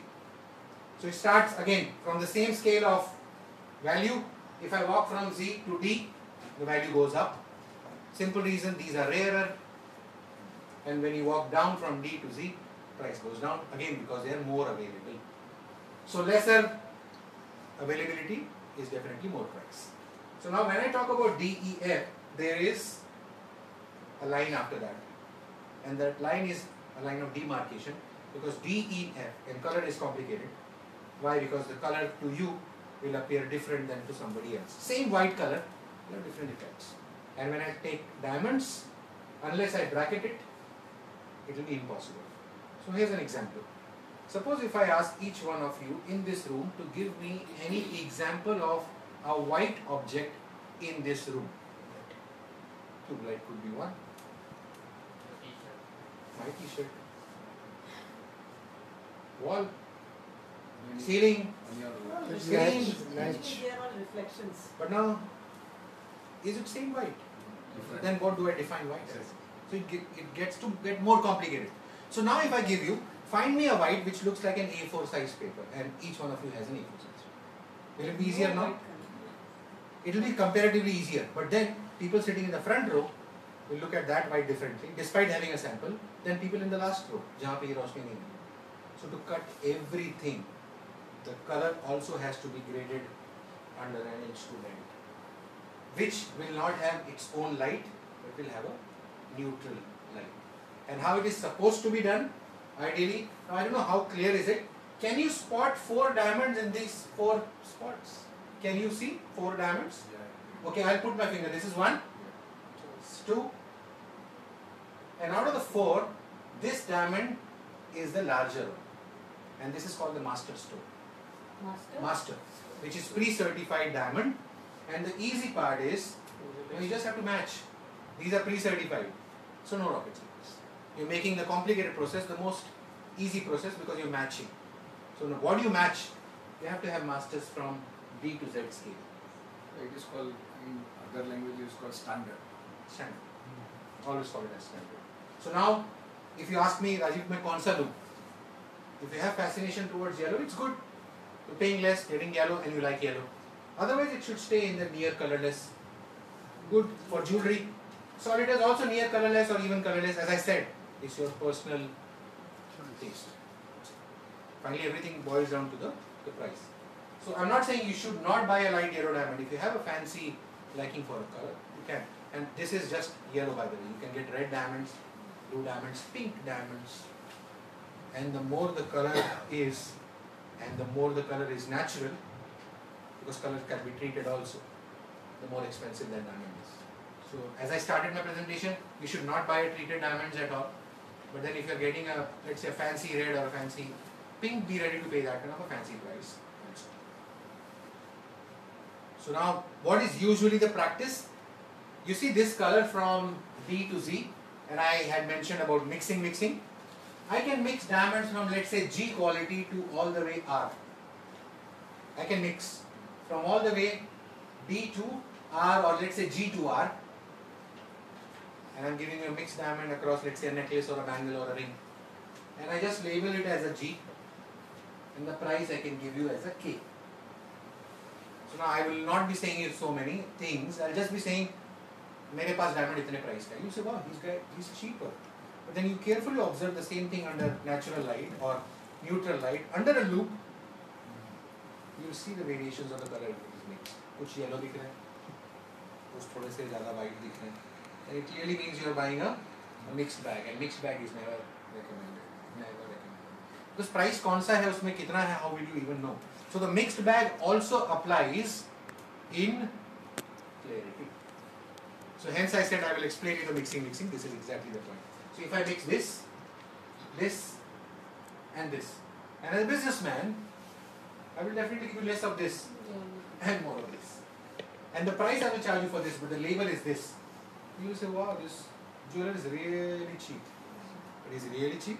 So it starts again from the same scale of value. If I walk from Z to D, the value goes up. Simple reason these are rarer. And when you walk down from D to Z, price goes down again because they are more available. So lesser availability is definitely more price. So now when I talk about DEF, there is a line after that. And that line is a line of demarcation because DEF and color is complicated. Why? Because the color to you will appear different than to somebody else. Same white color, different effects. And when I take diamonds, unless I bracket it, it will be impossible. So here's an example. Suppose if I ask each one of you in this room to give me any example of a white object in this room. Tube light could be one. My t-shirt. Wall, ceiling, On your It's Screen. match, Usually match. they are all reflections. but now, is it same white? Then what do I define white as? So it, get, it gets to get more complicated. So now if I give you, find me a white which looks like an A4 size paper and each one of you has an A4 size paper. Will it be easier now? It will be comparatively easier. But then people sitting in the front row will look at that white differently despite having a sample than people in the last row. Jahan pe. So to cut everything, the color also has to be graded under an instrument which will not have its own light but will have a neutral light. And how it is supposed to be done, ideally, now I don't know how clear is it. Can you spot four diamonds in these four spots? Can you see four diamonds? Yeah. Okay, I'll put my finger. This is one, it's two, and out of the four, this diamond is the larger one, and this is called the master stone. Master. Master, which is pre-certified diamond, and the easy part is you, know, you just have to match. These are pre-certified, so no rocket science. You're making the complicated process the most easy process because you're matching. So now what do you match? You have to have masters from D to Z scale. It is called, in other languages, it's called standard. standard. Always call it as standard. So now, if you ask me, Rajiv, मैं कौन सा लूँ? If you have fascination towards yellow, it's good. You're paying less, getting yellow, and you like yellow. Otherwise, it should stay in the near colorless. Good for jewelry. Solid is also near colorless or even colorless. As I said, it's your personal taste. Finally, everything boils down to the, the price. So I'm not saying you should not buy a light yellow diamond. If you have a fancy liking for a color, you can. And this is just yellow by the way. You can get red diamonds, blue diamonds, pink diamonds. And the more the color is, and the more the color is natural, because color can be treated also, the more expensive that diamond is. So as I started my presentation, you should not buy a treated diamonds at all. But then if you're getting a, let's say a fancy red or a fancy pink, be ready to pay that kind of a fancy price. So now, what is usually the practice? You see this color from D to Z, and I had mentioned about mixing, mixing. I can mix diamonds from let's say G quality to all the way R. I can mix from all the way D to R or let's say G to R. And I'm giving you a mixed diamond across let's say a necklace or a bangle or a ring. And I just label it as a G. And the price I can give you as a K. So now I will not be saying you so many things, I'll just be saying "Myne pass diamond itne price price You say, "Wow, he's guy he's cheaper. But then you carefully observe the same thing under natural light or neutral light under a loupe you see the variation of the colour इसमें कुछ yellow दिख रहा है, कुछ थोड़े से ज़्यादा white दिख रहे हैं। It clearly means you are buying a mix bag and mix bag is never recommended never recommended तो प्राइस कौन सा है, उसमें कितना है how will you even know so the mixed bag also applies in clarity so hence I said I will explain you the mixing mixing this is exactly the point so if I mix this this and this and a businessman I will definitely give you less of this and more of this. And the price I will charge you for this, but the label is this. You will say, wow, this jeweler is really cheap. But is it really cheap?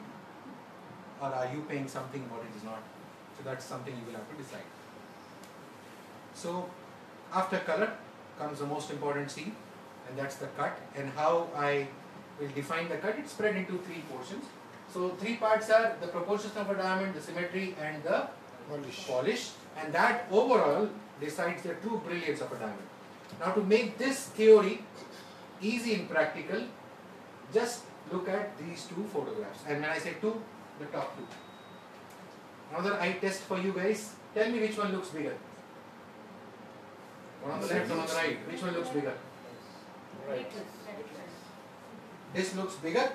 Or are you paying something what it is not? So that's something you will have to decide. So after color comes the most important scene, and that's the cut. And how I will define the cut, it's spread into three portions. So three parts are the proportions of a diamond, the symmetry, and the Polish. polish, and that overall decides the true brilliance of a diamond. Now, to make this theory easy and practical, just look at these two photographs. And when I say two, the top two. Another eye test for you guys. Tell me which one looks bigger. One on the left, one on the right. Which one looks bigger? Right. This looks bigger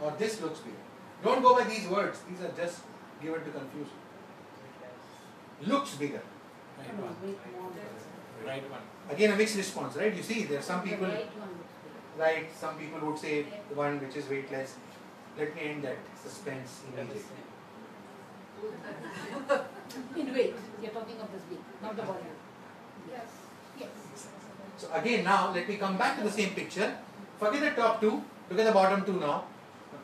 or this looks bigger. Don't go by these words. These are just given to confuse you. Looks bigger. Right one. Right one. Again, a mixed response, right? You see, there are some people, right? Some people would say the one which is weightless. Let me end that suspense immediately. In weight, you're talking of this weight, not the body. Yes. Yes. So again, now let me come back to the same picture. Forget the top two. Look at the bottom two now.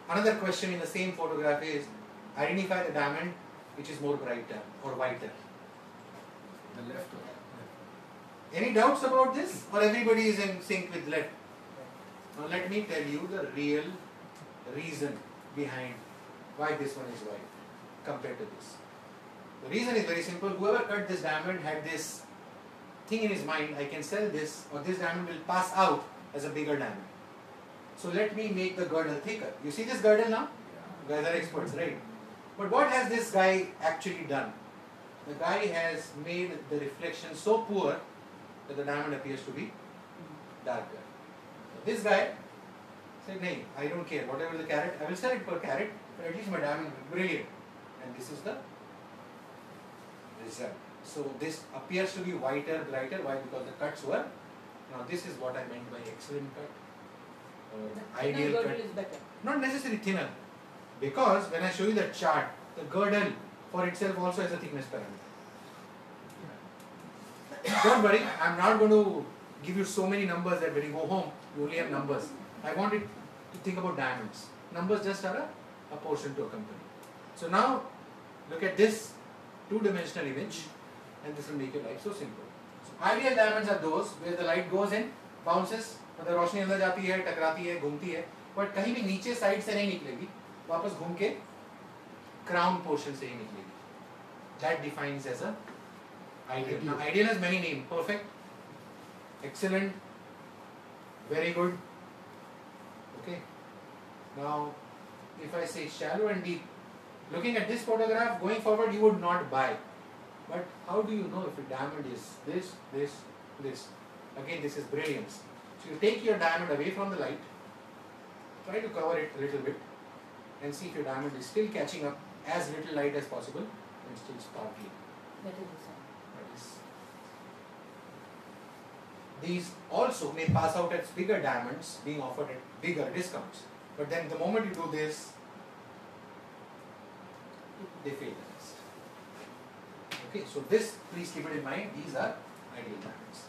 Another question in the same photograph is identify the diamond which is more brighter or whiter. The left one. Any doubts about this, or everybody is in sync with left? Now let me tell you the real reason behind why this one is white compared to this. The reason is very simple. Whoever cut this diamond had this thing in his mind, I can sell this, or this diamond will pass out as a bigger diamond. So let me make the girdle thicker. You see this girdle now? You guys are experts, right? But what has this guy actually done? The guy has made the reflection so poor that the diamond appears to be darker. This guy said, "No, I don't care. Whatever the carat, I will sell it per carat, but at least my diamond will be brilliant." And this is the result. So this appears to be whiter, brighter. Why? Because the cuts were. Now this is what I meant by excellent cut, or ideal cut. is better. Not necessarily thinner, because when I show you the chart, the girdle for itself also has a thickness parameter. Don't worry, I'm not going to give you so many numbers that when you go home, you only have numbers. I want it to think about diamonds. Numbers just are a, a portion to a company. So now, look at this two-dimensional image, and this will make your life so simple. So ideal diamonds are those where the light goes in, bounces, मतलब रोशनी अंदर जाती है टकराती है घूमती है but कहीं भी नीचे साइड से नहीं निकलेगी वापस घूम के क्राउन पोर्शन से ही निकलेगी that defines as a ideal. Now, ideal has many names. Perfect, excellent, very good. Okay. Now, if I say shallow and deep, looking at this photograph, going forward, you would not buy. But how do you know if a diamond is this, this, this? Again, this is brilliance. So you take your diamond away from the light, try to cover it a little bit, and see if your diamond is still catching up as little light as possible and still sparkling. That is the sign. That is- These also may pass out as bigger diamonds being offered at bigger discounts. But then the moment you do this, they fail the test. Okay, so this, please keep it in mind, these are ideal diamonds.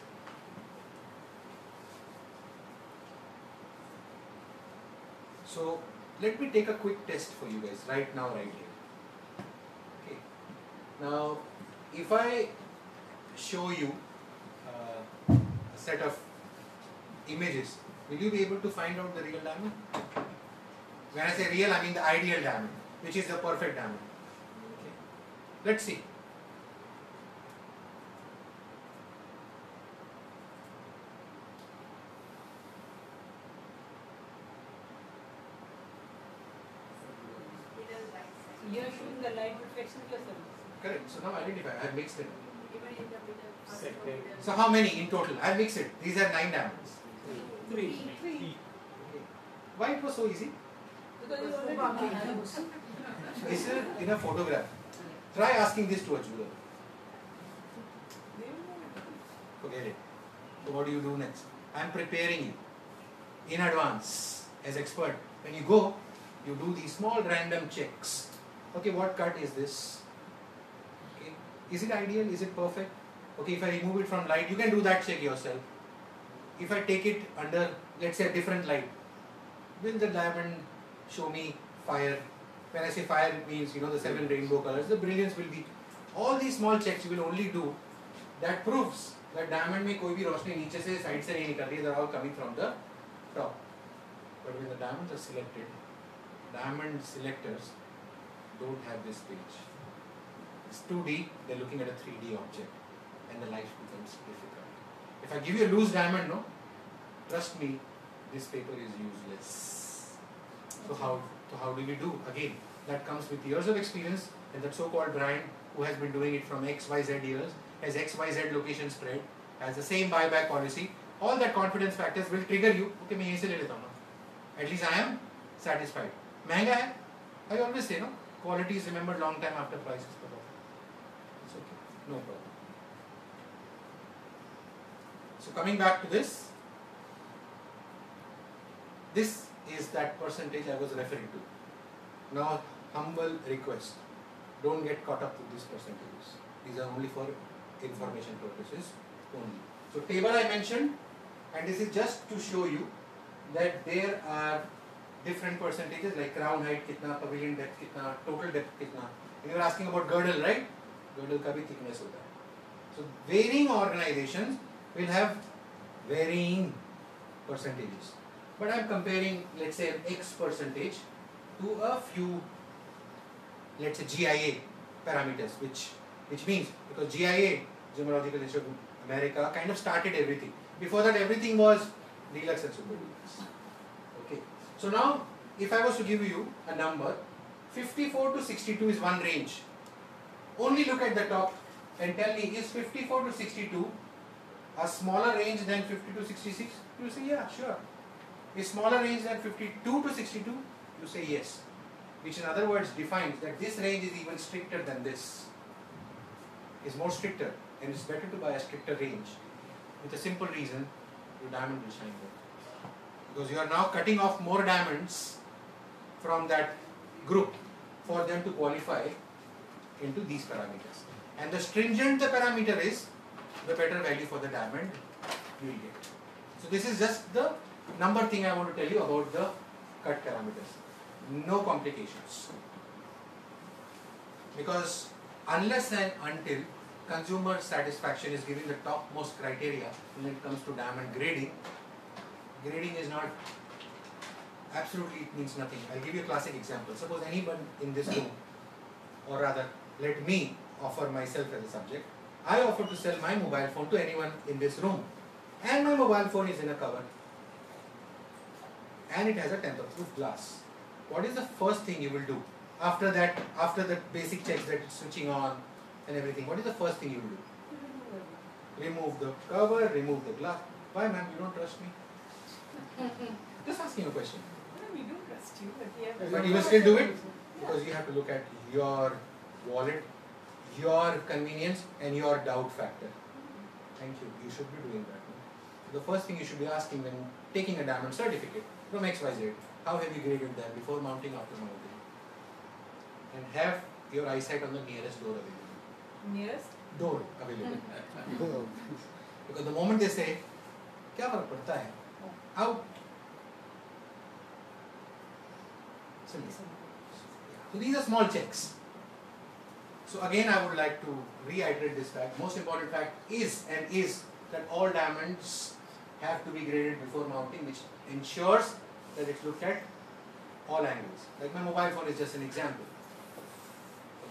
So let me take a quick test for you guys right now, right here. Okay. Now, if I show you uh, a set of images, will you be able to find out the real diamond? When I say real, I mean the ideal diamond, which is the perfect diamond. Okay. Let's see. The plus the Correct. So now identify. I've mixed it. Even in the middle, first Second. middle. So how many in total? I've mixed it. These are nine diamonds. three. Okay. Why it was so easy? Because you already know. This is in a photograph. Try asking this to a jeweler. Forget it. So what do you do next? I am preparing you in advance as expert. When you go, you do these small random checks Okay, what cut is this? Okay, is it ideal? Is it perfect? Okay, if I remove it from light, you can do that check yourself. If I take it under, let's say, a different light, will the diamond show me fire? When I say fire, it means you know the seven rainbow colors. The brilliance will be. All these small checks you will only do. That proves that diamond में कोई भी रोशनी नीचे से side से नहीं निकल रही है. They're all coming from the top. But when the diamonds are selected, diamond selectors don't have this page. It's 2D, they're looking at a 3D object and the life becomes difficult. If I give you a loose diamond, no, trust me, this paper is useless. So how, so how do we do? Again, that comes with years of experience and that so-called Brian who has been doing it from XYZ years, has XYZ location spread, has the same buyback policy, all that confidence factors will trigger you, okay मैं यहीं से ले लेता हूँ ना. At least I am satisfied. महंगा है, I always say no, quality is remembered long time after price is off. It's okay, no problem. So coming back to this, this is that percentage I was referring to. Now, humble request, don't get caught up with these percentages. These are only for information purposes only. So table I mentioned, and this is just to show you that there are different percentages like crown height kitna, pavilion depth kitna, total depth. And you were asking about girdle, right? Girdle ka bhi thickness hota hai. So varying organizations will have varying percentages. But I am comparing, let's say, an X percentage to a few, let's say, GIA parameters, which which means because GIA, Gemological Institute of America, kind of started everything. Before that, everything was deluxe and super deluxe. Okay. So now, if I was to give you a number, 54 to 62 is one range. Only look at the top and tell me, is 54 to 62 a smaller range than 50 to 66? You say, yeah, sure. Is smaller range than 52 to 62? You say yes. Which in other words defines that this range is even stricter than this. Is more stricter and it's better to buy a stricter range with a simple reason your diamond will shine more. Because you are now cutting off more diamonds from that group for them to qualify into these parameters. And the stringent the parameter is, the better value for the diamond you will get. So this is just the number thing I want to tell you about the cut parameters. No complications. Because unless and until consumer satisfaction is giving the topmost criteria when it comes to diamond grading, grading is not absolutely it means nothing. I'll give you a classic example. Suppose anyone in this room, or rather, let me offer myself as a subject. I offer to sell my mobile phone to anyone in this room, and my mobile phone is in a cover, and it has a temper proof glass. What is the first thing you will do after that? After the basic checks that it's switching on and everything, what is the first thing you will do? Remove the cover, remove the glass. Why, ma'am? You don't trust me? Just asking a question. No, we do trust you, but we have. But you will still do it because you have to look at your wallet, your convenience, and your doubt factor. Thank you. You should be doing that. The first thing you should be asking when taking a diamond certificate from XYZ, how have you graded them before mounting, after mounting? And have your eyesight on the nearest door available. Nearest? Door available. because the moment they say, क्या फर्क पड़ता है? Out. So these are small checks. So again, I would like to reiterate this fact. Most important fact is and is that all diamonds have to be graded before mounting, which ensures that it's looked at all angles. Like my mobile phone is just an example.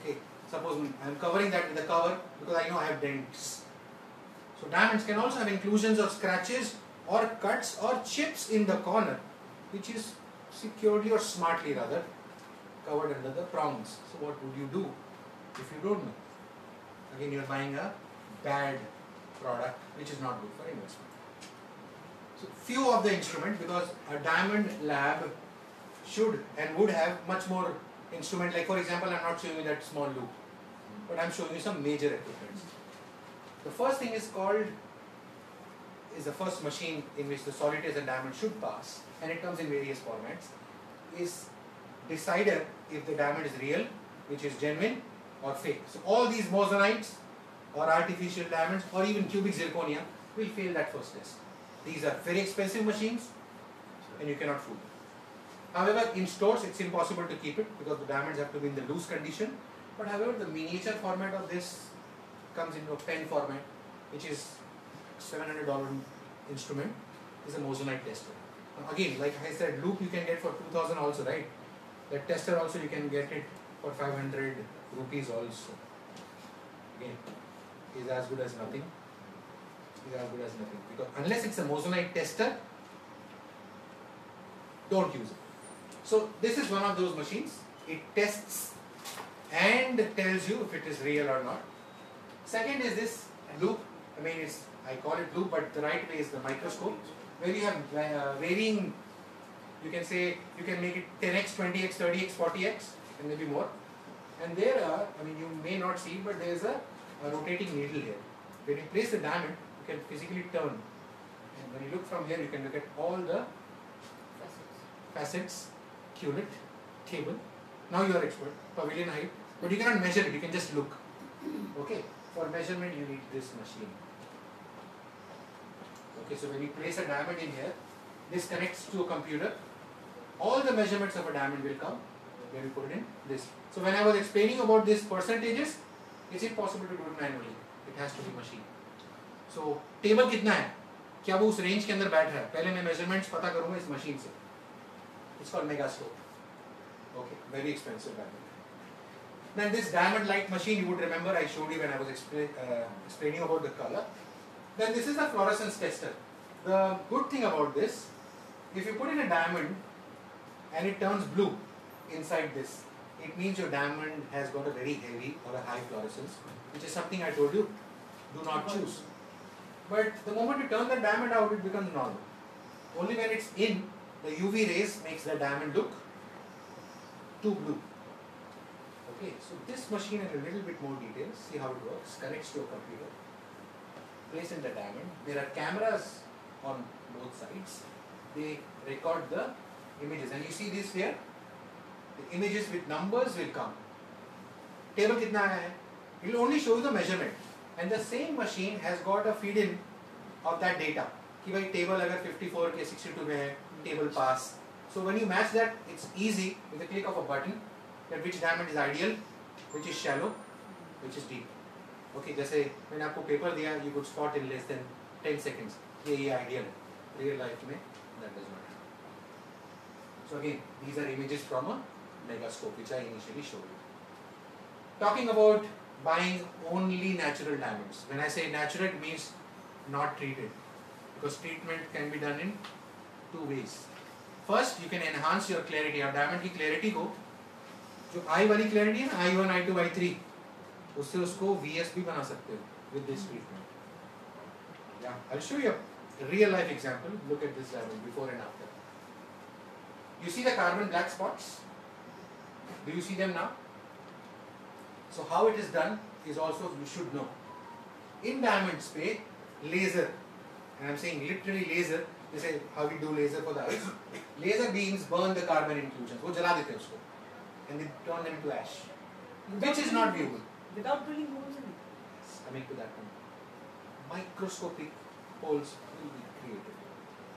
Okay, suppose I'm covering that with the cover because I know I have dents. So diamonds can also have inclusions or scratches or cuts or chips in the corner, which is securely or smartly rather covered under the prongs. So what would you do if you don't know? Again, you're buying a bad product which is not good for investment. So few of the instruments because a diamond lab should and would have much more instrument like for example I'm not showing you that small loupe but I'm showing you some major equipment. The first thing is called is the first machine in which the solitaires and diamond should pass and it comes in various formats is decider if the diamond is real which is genuine or fake. So all these mosaics or artificial diamonds or even cubic zirconia will fail that first test. These are very expensive machines and you cannot fool them. However, in stores it's impossible to keep it because the diamonds have to be in the loose condition. But however, the miniature format of this comes into a pen format, which is $700 instrument, is a moissanite tester. Now again, like I said, loupe you can get for 2000 also, right? That tester also you can get it for 500 rupees also. again, is as good as nothing. Is as good as nothing. Because unless it's a Moissanite tester, don't use it. So this is one of those machines. It tests and tells you if it is real or not. Second is this loupe. I mean, it's I call it loupe, but the right way is the microscope, where you have uh, varying. You can say you can make it 10x, 20x, 30x, 40x, and maybe more. And there are, I mean, you may not see, but there is a, a rotating needle here. When you place the diamond, you can physically turn. And when you look from here, you can look at all the facets, culet, table. Now you are expert, pavilion height, but you cannot measure it, you can just look. Okay, for measurement you need this machine. Okay, so when you place a diamond in here, this connects to a computer. All the measurements of a diamond will come when you put it in this. So when I was explaining about these percentages, it's impossible to do it manually. It has to be machine. So table कितना है क्या वो उस range के अंदर बैठ रहा है पहले मैं मेजरमेंट्स पता करूंगा इस मशीन से It's called Megascope. Okay, very expensive diamond. Then this diamond light machine, you would remember I showed you when I was expla uh, explaining about the color. Then this is the fluorescence tester. The good thing about this, if you put in a diamond and it turns blue inside this, it means your diamond has got a very heavy or a high fluorescence, which is something I told you, do not choose. But the moment you turn the diamond out, it becomes normal. Only when it's in, the UV rays makes the diamond look too blue. Okay, so this machine in a little bit more detail, see how it works, connects to a computer, place in the diamond. There are cameras on both sides. They record the images and you see this here, the images with numbers will come. Table kitna hai? It will only show you the measurement and the same machine has got a feed in of that data. कि भाई table अगर 54 के 62 में है table pass. So when you match that, it's easy with the click of a button that which diamond is ideal, which is shallow, which is Okay जैसे मैंने आपको paper दिया you good spot in less than ten seconds ये ये ideal है. Real life में that does not so again these are images from a megascope which I initially show you talking about buying only natural diamonds when I say natural means not treated because treatment can be done in two ways first you can enhance your clarity और diamond की clarity को, जो I वाली clarity है ना I one I two I three उससे उसको VS भी बना सकते हो with this treatment. Yeah, I'll show you a real life example. Look at this diamond before and after. You see the carbon black spots? Do you see them now? So how it is done is also you should know. In diamond spray, laser, and I'm saying literally laser, जैसे how we do laser for the eyes, laser beams burn the carbon inclusions. वो जला देते हैं उसको, and they turn them into ash, which is not viewable. Without drilling holes in it. Coming to that point, microscopic holes will be created,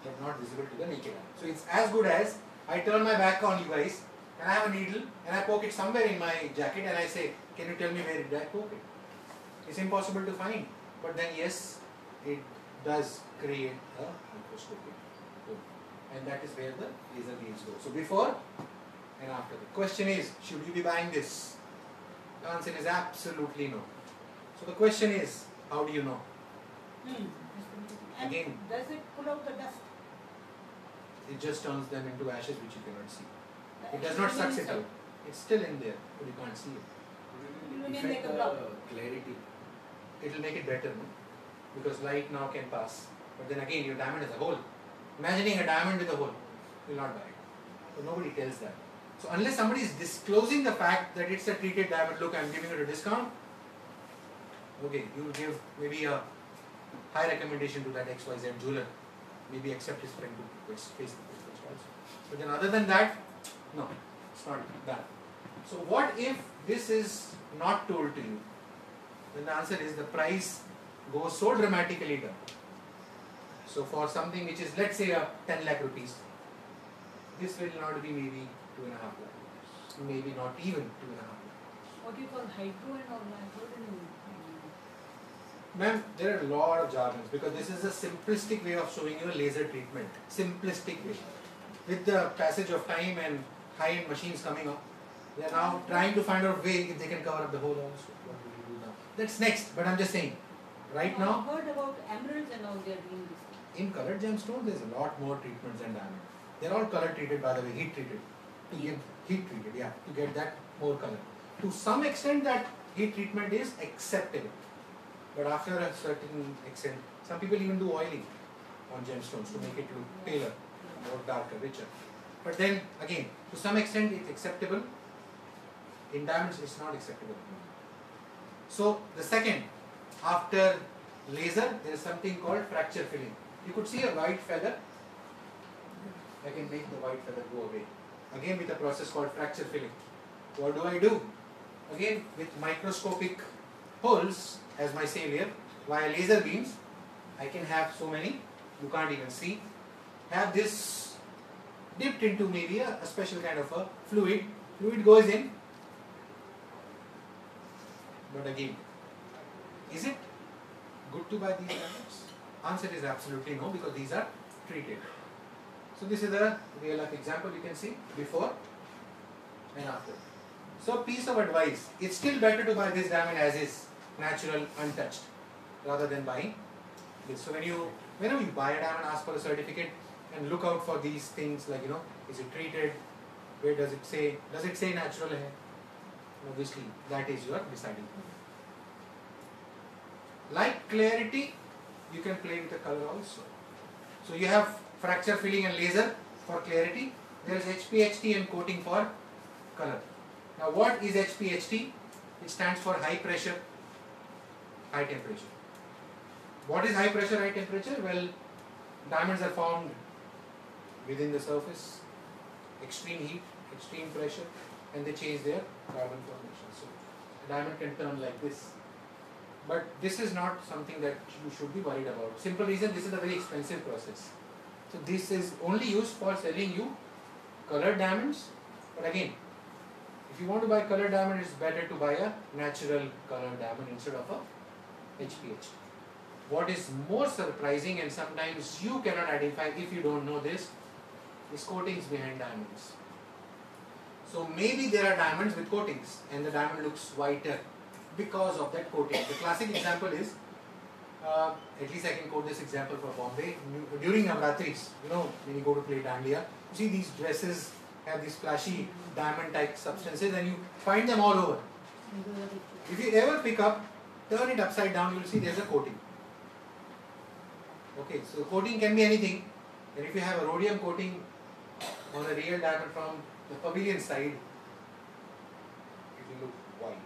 but not visible to the naked eye. So it's as good as I turn my back on you guys, and I have a needle, and I poke it somewhere in my jacket, and I say, can you tell me where did I poke it? It's impossible to find, but then yes, it does create a microscopic hole. And that is where the laser beams go. So before and after. The question is, should you be buying this? The answer is absolutely no. So the question is, how do you know? Hmm. And Again. does it pull out the dust? It just turns them into ashes which you cannot see. The It does not suck it inside. out. It's still in there, but you can't see it. You may Affect make a the block. clarity. It will make it better, no? Because light now can pass. But then again, your diamond is a hole. Imagining a diamond with a hole, you will not buy it. So nobody tells that. So unless somebody is disclosing the fact that it's a treated diamond, look, I'm giving it a discount. Okay, you give maybe a high recommendation to that XYZ jeweler. Maybe accept his friend to face face the business also. But then other than that, no, it's not that. So what if this is not told to you? Then the answer is the price goes so dramatically down. So for something which is let's say a 10 lakh rupees, this will not be maybe two and a half lakh rupees. Maybe not even two and a half lakh. What do you call hydro and all that? What do you mean? Ma'am, there are a lot of jargons because this is a simplistic way of showing you a laser treatment. Simplistic way. With the passage of time and high-end machines coming up, they are now trying to find out way if they can cover up the whole also. What will you do now? That's next, but I'm just saying. Right now, I've heard about emeralds and all they are doing this. in colored gemstones, there's a lot more treatments than diamond. They're all color treated, by the way, heat treated. Get heat treated, yeah, to get that more color. To some extent, that heat treatment is acceptable, but after a certain extent, some people even do oiling on gemstones to make it look paler, more darker, richer. But then again, to some extent, it's acceptable. In diamonds, it's not acceptable. So the second, after laser, there is something called fracture filling. You could see a white feather. I can make the white feather go away. Again with a process called fracture filling. What do I do? Again with microscopic holes as my savior via laser beams. I can have so many, you can't even see. Have this dipped into maybe a, a special kind of a fluid. Fluid goes in. But again, is it good to buy these diamonds? Answer is absolutely no because these are treated. So this is a real life example you can see before and after. So piece of advice, it's still better to buy this diamond as is, natural, untouched, rather than buying this. So when you, whenever you buy a diamond, ask for a certificate and look out for these things like, you know, is it treated? Where does it say? Does it say natural? Obviously, that is your deciding. Like clarity, you can play with the color also. So you have fracture filling and laser for clarity. There is HPHT and coating for color. Now what is HPHT? It stands for high pressure, high temperature. What is high pressure, high temperature? Well, diamonds are formed within the surface, extreme heat, extreme pressure, and they change their carbon formation. So a diamond can turn like this. But this is not something that you should be worried about. Simple reason, this is a very expensive process. So this is only used for selling you colored diamonds. But again, if you want to buy colored diamond, it's better to buy a natural colored diamond instead of a HPH. What is more surprising and sometimes you cannot identify if you don't know this is coatings behind diamonds. So maybe there are diamonds with coatings and the diamond looks whiter because of that coating. The classic example is, uh, at least I can quote this example for Bombay, during Navratris, you know, when you go to play Dandiya, you see these dresses have these flashy diamond type substances and you find them all over. If you ever pick up, turn it upside down, you will see there's a coating. Okay, so coating can be anything. And if you have a rhodium coating on a real diamond from the pavilion side, it will look white.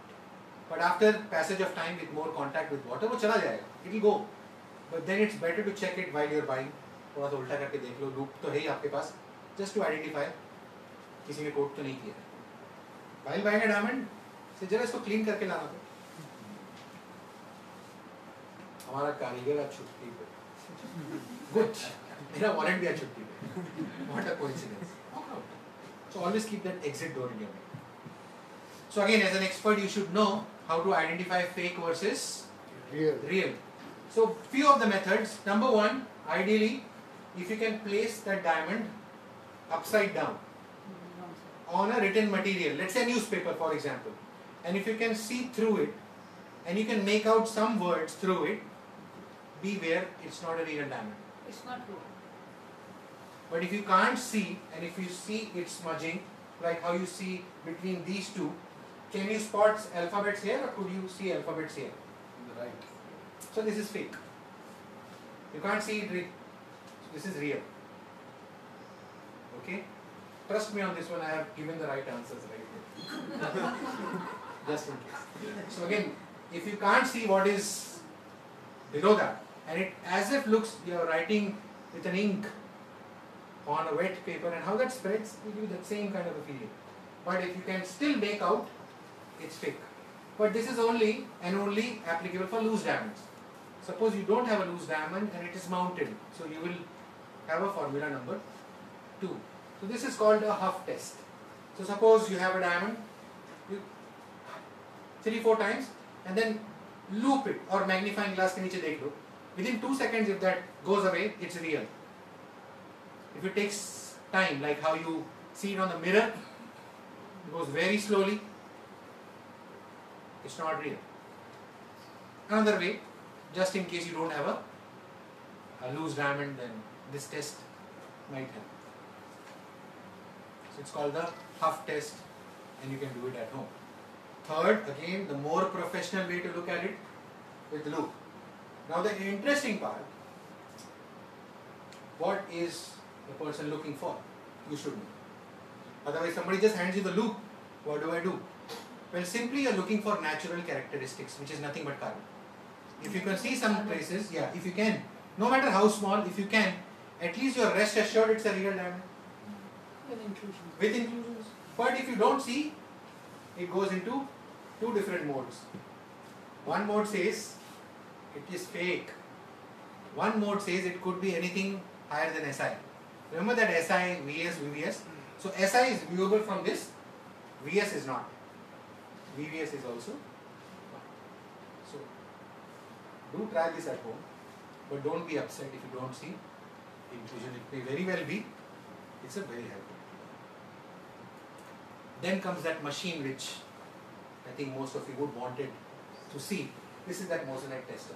But after passage of time with more contact with water, वो चला जाएगा. it go but then it's better to check it while you're buying थोड़ा सा उल्टा करके देख लो। Loop तो है ही आपके पास। जस्ट टू आइडेंटिफाई किसी ने कोड तो नहीं किया। वाइल बाइंग डायमंड से जरा इसको क्लीन करके लाना था हमारा कारीगर आज छुट्टी पे। गुड मेरा वॉलेट भी आज छुट्टी पे। What a coincidence so always keep that exit door in your mind so again as an expert you should know how to identify fake versus real real So few of the methods. Number one, ideally, if you can place the diamond upside down on a written material, let's say newspaper for example, and if you can see through it and you can make out some words through it, beware, it's not a real diamond. It's not true. But if you can't see and if you see it smudging, like how you see between these two, can you spot alphabets here or could you see alphabets here? Right. So this is fake. You can't see it. This is real. Okay. Trust me on this one. I have given the right answers right. Just in case. So again, if you can't see what is below that, and it as if looks you are writing with an ink on a wet paper, and how that spreads, will give you that same kind of a feeling. But if you can still make out, it's fake. But this is only and only applicable for loose diamonds. Suppose you don't have a loose diamond and it is mounted. So you will have a formula number 2. So this is called a Huff test. So suppose you have a diamond, you 3-4 times and then loupe it or magnifying glass Can नीचे देख लो Within two seconds, if that goes away, it's real. If it takes time, like how you see it on the mirror it goes very slowly it's not real another way just in case you don't have a, a loose diamond, then this test might help. So it's called the Huff test, and you can do it at home. Third, again, the more professional way to look at it with loupe. Now the interesting part, what is the person looking for? You should know. Otherwise, somebody just hands you the loupe. What do I do? Well, simply you're looking for natural characteristics, which is nothing but carbon. If you can see some traces, yeah, if you can, no matter how small, if you can, at least you're rest assured it's a real diamond With inclusion. with inclusions. But if you don't see, it goes into two different modes. One mode says it is fake. One mode says it could be anything higher than SI. Remember that SI, VS, VVS? So SI is viewable from this, VS is not. VVS is also not. So do try this at home, but don't be upset if you don't see inclusion. It may very well be. It's a very helpful. Then comes that machine which I think most of you would wanted to see. This is that moissanite tester.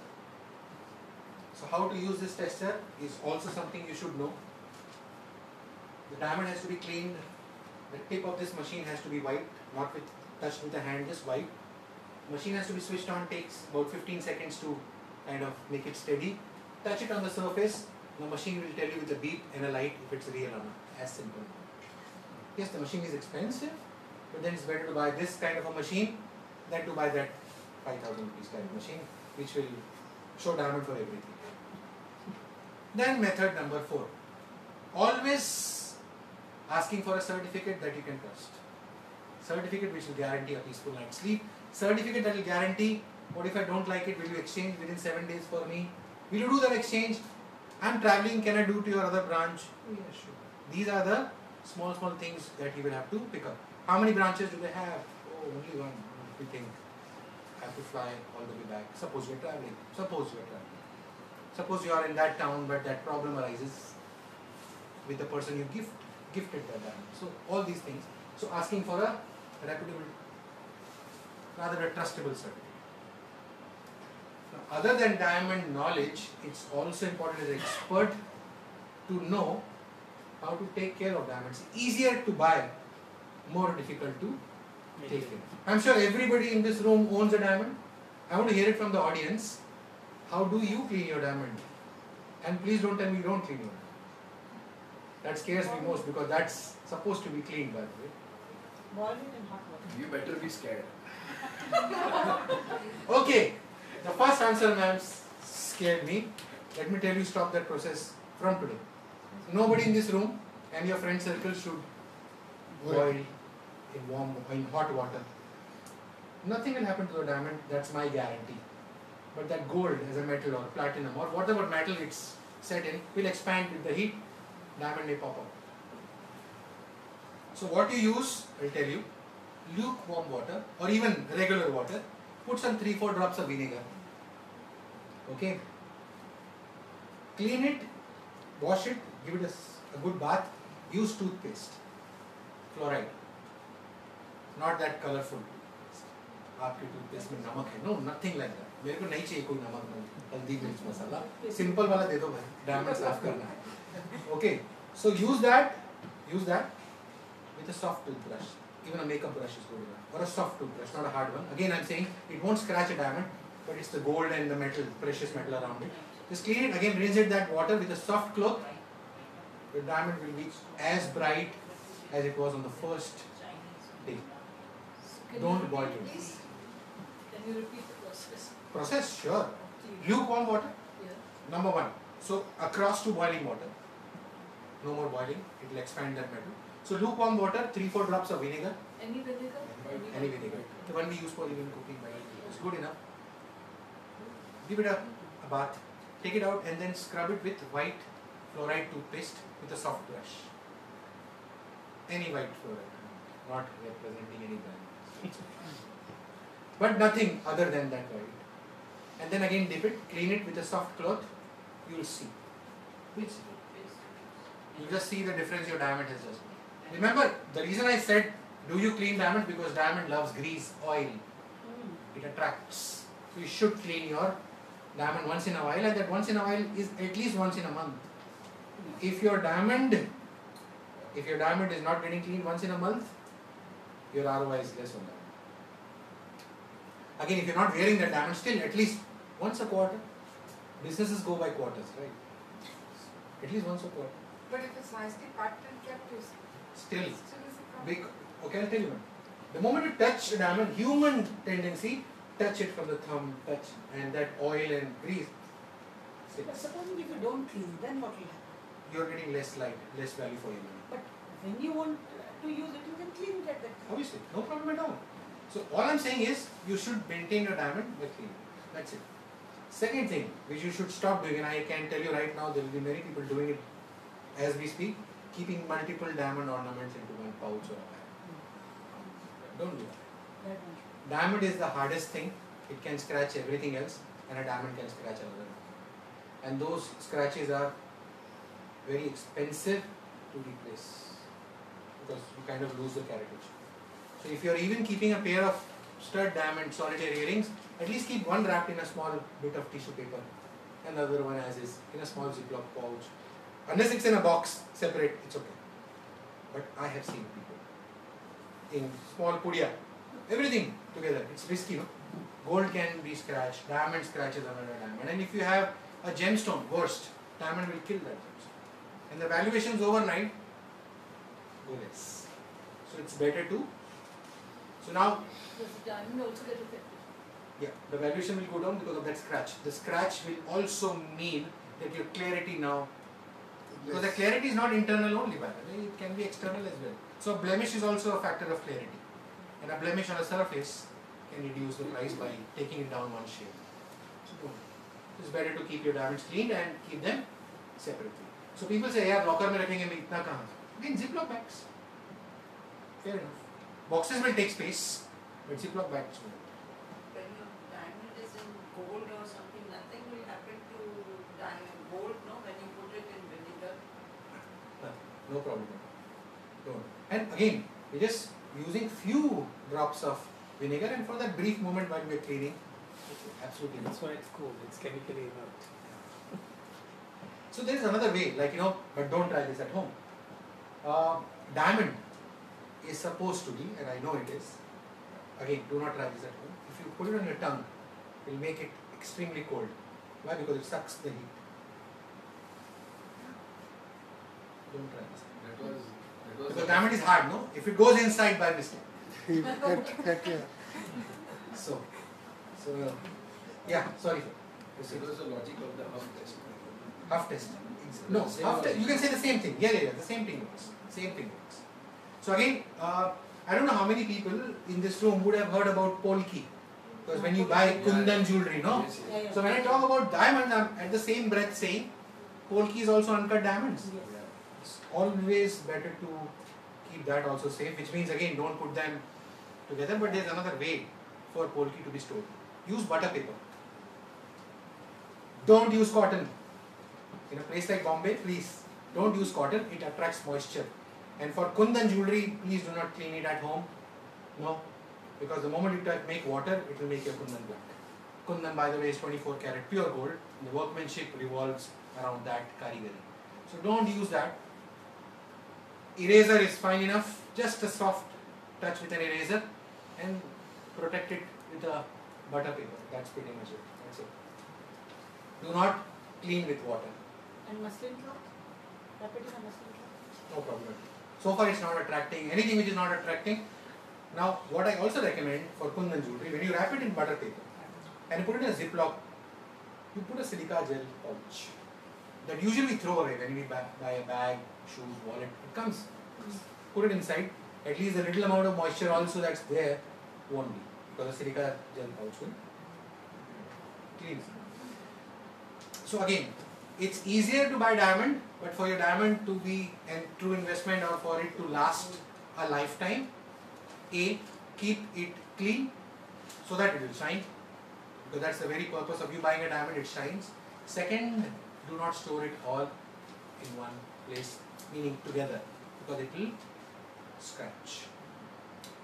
So how to use this tester is also something you should know. The diamond has to be cleaned. The tip of this machine has to be wiped, not with touched with the hand, just wiped. Machine has to be switched on, takes about 15 seconds to kind of make it steady. Touch it on the surface, the machine will tell you with a beep and a light if it's real or not. As simple. Yes, the machine is expensive, but then it's better to buy this kind of a machine than to buy that 5000 rupees kind of machine, which will show diamond for everything. Then method number four. Always asking for a certificate that you can trust. Certificate which will guarantee a peaceful night's sleep. Certificate that will guarantee what if I don't like it, will you exchange within seven days for me? Will you do that exchange? I'm traveling, can I do to your other branch? Oh, yeah, sure. These are the small, small things that you will have to pick up. How many branches do they have? Oh, only one. We think I have to fly all the way back. Suppose you're traveling. Suppose you're traveling. Suppose you are in that town, but that problem arises with the person you gift gifted that diamond. So all these things. So asking for a reputable, rather a trustable certificate. Now, other than diamond knowledge, it's also important as an expert to know how to take care of diamonds. Easier to buy, more difficult to take care. of. I'm sure everybody in this room owns a diamond. I want to hear it from the audience. How do you clean your diamond? And please don't tell me you don't clean your diamond. That scares me most because that's supposed to be cleaned by the way. Boil it in hot water. You better be scared. Okay, the first answer, ma'am, scared me. Let me tell you, stop that process from today. Nobody in this room and your friend circle should boil in warm, in hot water. Nothing will happen to the diamond. That's my guarantee. But that gold as a metal or platinum or whatever metal it's set in will expand with the heat. Diamond may pop up. So what you use, I'll tell you, lukewarm water or even regular water. Put some 3-4 drops of vinegar. okay? Clean it wash it give it a, a good bath use toothpaste fluoride not that colorful आपके toothpaste में नमक है। No nothing like that मेरे को नहीं चाहिए कोई नमक नहीं हल्दी मिर्च मसाला। सिंपल वाला दे दो भाई। डायमंड साफ़ करना है। Okay so use that use that with a soft toothbrush even a makeup brush is good or a soft toothbrush not a hard one again I am saying it won't scratch a diamond but it's the gold and the metal, precious metal around it. Just clean it again, rinse it that water with a soft cloth. The diamond will be as bright as it was on the first day. Can Don't boil it. please? Can you repeat the process? Process, sure. Lukewarm water, Yeah. number one. So across to boiling water. No more boiling, it will expand that metal. So lukewarm water, three, four drops of vinegar. Any vinegar? any vinegar. The one we use for even cooking is good enough. Give it a, a bath, take it out and then scrub it with white fluoride toothpaste with a soft brush. Any white fluoride, not representing any brand. but nothing other than that white. And then again dip it, clean it with a soft cloth, you will see. You'll see. You just see the difference your diamond has just made. Remember, the reason I said, do you clean diamond? Because diamond loves grease, oil. Hmm. It attracts. So you should clean your diamond once in a while, and that once in a while is at least once in a month. If your diamond, if your diamond is not getting cleaned once in a month, your ROI is less on that. Again, if you're not wearing that diamond, still at least once a quarter. Businesses go by quarters, right? At least once a quarter. But if it's nicely packed and kept, Still, still is a problem. big. Okay, I'll tell you. now. The moment you touch a diamond, human tendency, touch it from the thumb, touch, and that oil and grease. But supposing if you don't clean, then what will happen? You're getting less light, less value for your money. But when you want to use it, you can clean it at that time. Obviously, no problem at all. So all I'm saying is you should maintain your diamond by cleaning. That's it. Second thing which you should stop doing, and I can tell you right now, there will be many people doing it as we speak, keeping multiple diamond ornaments into one pouch or a bag. Hmm. Don't do that. Diamond is the hardest thing. It can scratch everything else, and a diamond can scratch another. And those scratches are very expensive to replace because you kind of lose the caratage. So if you're even keeping a pair of stud diamond solitaire earrings, at least keep one wrapped in a small bit of tissue paper, and the other one as is in a small Ziploc pouch. Unless it's in a box separate, it's okay. But I have seen people in small pudia, everything together. It's risky, no? Gold can be scratched, diamond scratches another diamond, and if you have a gemstone, worst, diamond will kill that gemstone. And the valuations overnight go less. So it's better to. So now, Does the diamond also get affected? yeah, the valuation will go down because of that scratch. The scratch will also mean that your clarity now, because the clarity is not internal only, by the way, it can be external as well. So blemish is also a factor of clarity, and a blemish on a surface can reduce the price by taking it down one shade. So don't. It's better to keep your diamonds cleaned and keep them separately. So people say, यार locker में रखेंगे मैं इतना कहाँ? Again, Ziploc bags. Fair enough. Boxes will take space, but Ziploc bags will. When your diamond is in gold or something, nothing will happen to diamond gold, no, when you put it in vinegar. No problem. Don't. And again, we're just using few drops of vinegar, and for that brief moment while we're cleaning, okay, absolutely. That's why it's cool. It's chemically inert. So there is another way, like you know, but don't try this at home. Uh, diamond is supposed to be, and I know it is. Again, do not try this at home. If you put it on your tongue, it will make it extremely cold. Why? Because it sucks the heat. Don't try this. That was that was diamond is hard, no? If it goes inside by mistake. Get, get here. So, so uh, yeah. Sorry. It was the logic of the Huff test. Half test. No, half test. You can say the same thing. Yeah, yeah, yeah. The same thing works. Same thing works. So again, uh, I don't know how many people in this room would have heard about polki. Because when you buy kundan jewelry, no? Yes, yes. Yeah, yeah. So when I talk about diamonds, I'm at the same breath saying polki is also uncut diamonds. Yes. Always better to keep that also safe, which means again don't put them together. But there's another way for polki to be stored. Use butter paper. Don't use cotton. In a place like Bombay, please don't use cotton. It attracts moisture. And for kundan jewelry, please do not clean it at home. No, because the moment you make water, it will make your kundan black. Kundan, by the way, is 24 karat pure gold. And the workmanship revolves around that karigari. So don't use that. Eraser is fine enough. Just a soft touch with an eraser and protect it with a butter paper. That's pretty much it. That's it. Do not clean with water. And muslin cloth? Wrap it in a muslin cloth? No problem. So far, it's not attracting. Anything which is not attracting. Now, what I also recommend for kundan jewelry, when you wrap it in butter paper and you put it in a ziploc, you put a silica gel pouch that usually we throw away when we buy a bag, shoes, wallet. It comes. Put it inside. At least the little amount of moisture also that's there won't be because the silica gel pouch will clean. So again, it's easier to buy diamond, but for your diamond to be a true investment or for it to last a lifetime, A, keep it clean so that it will shine. Because that's the very purpose of you buying a diamond, it shines. Second, do not store it all in one place, meaning together, because it will scratch.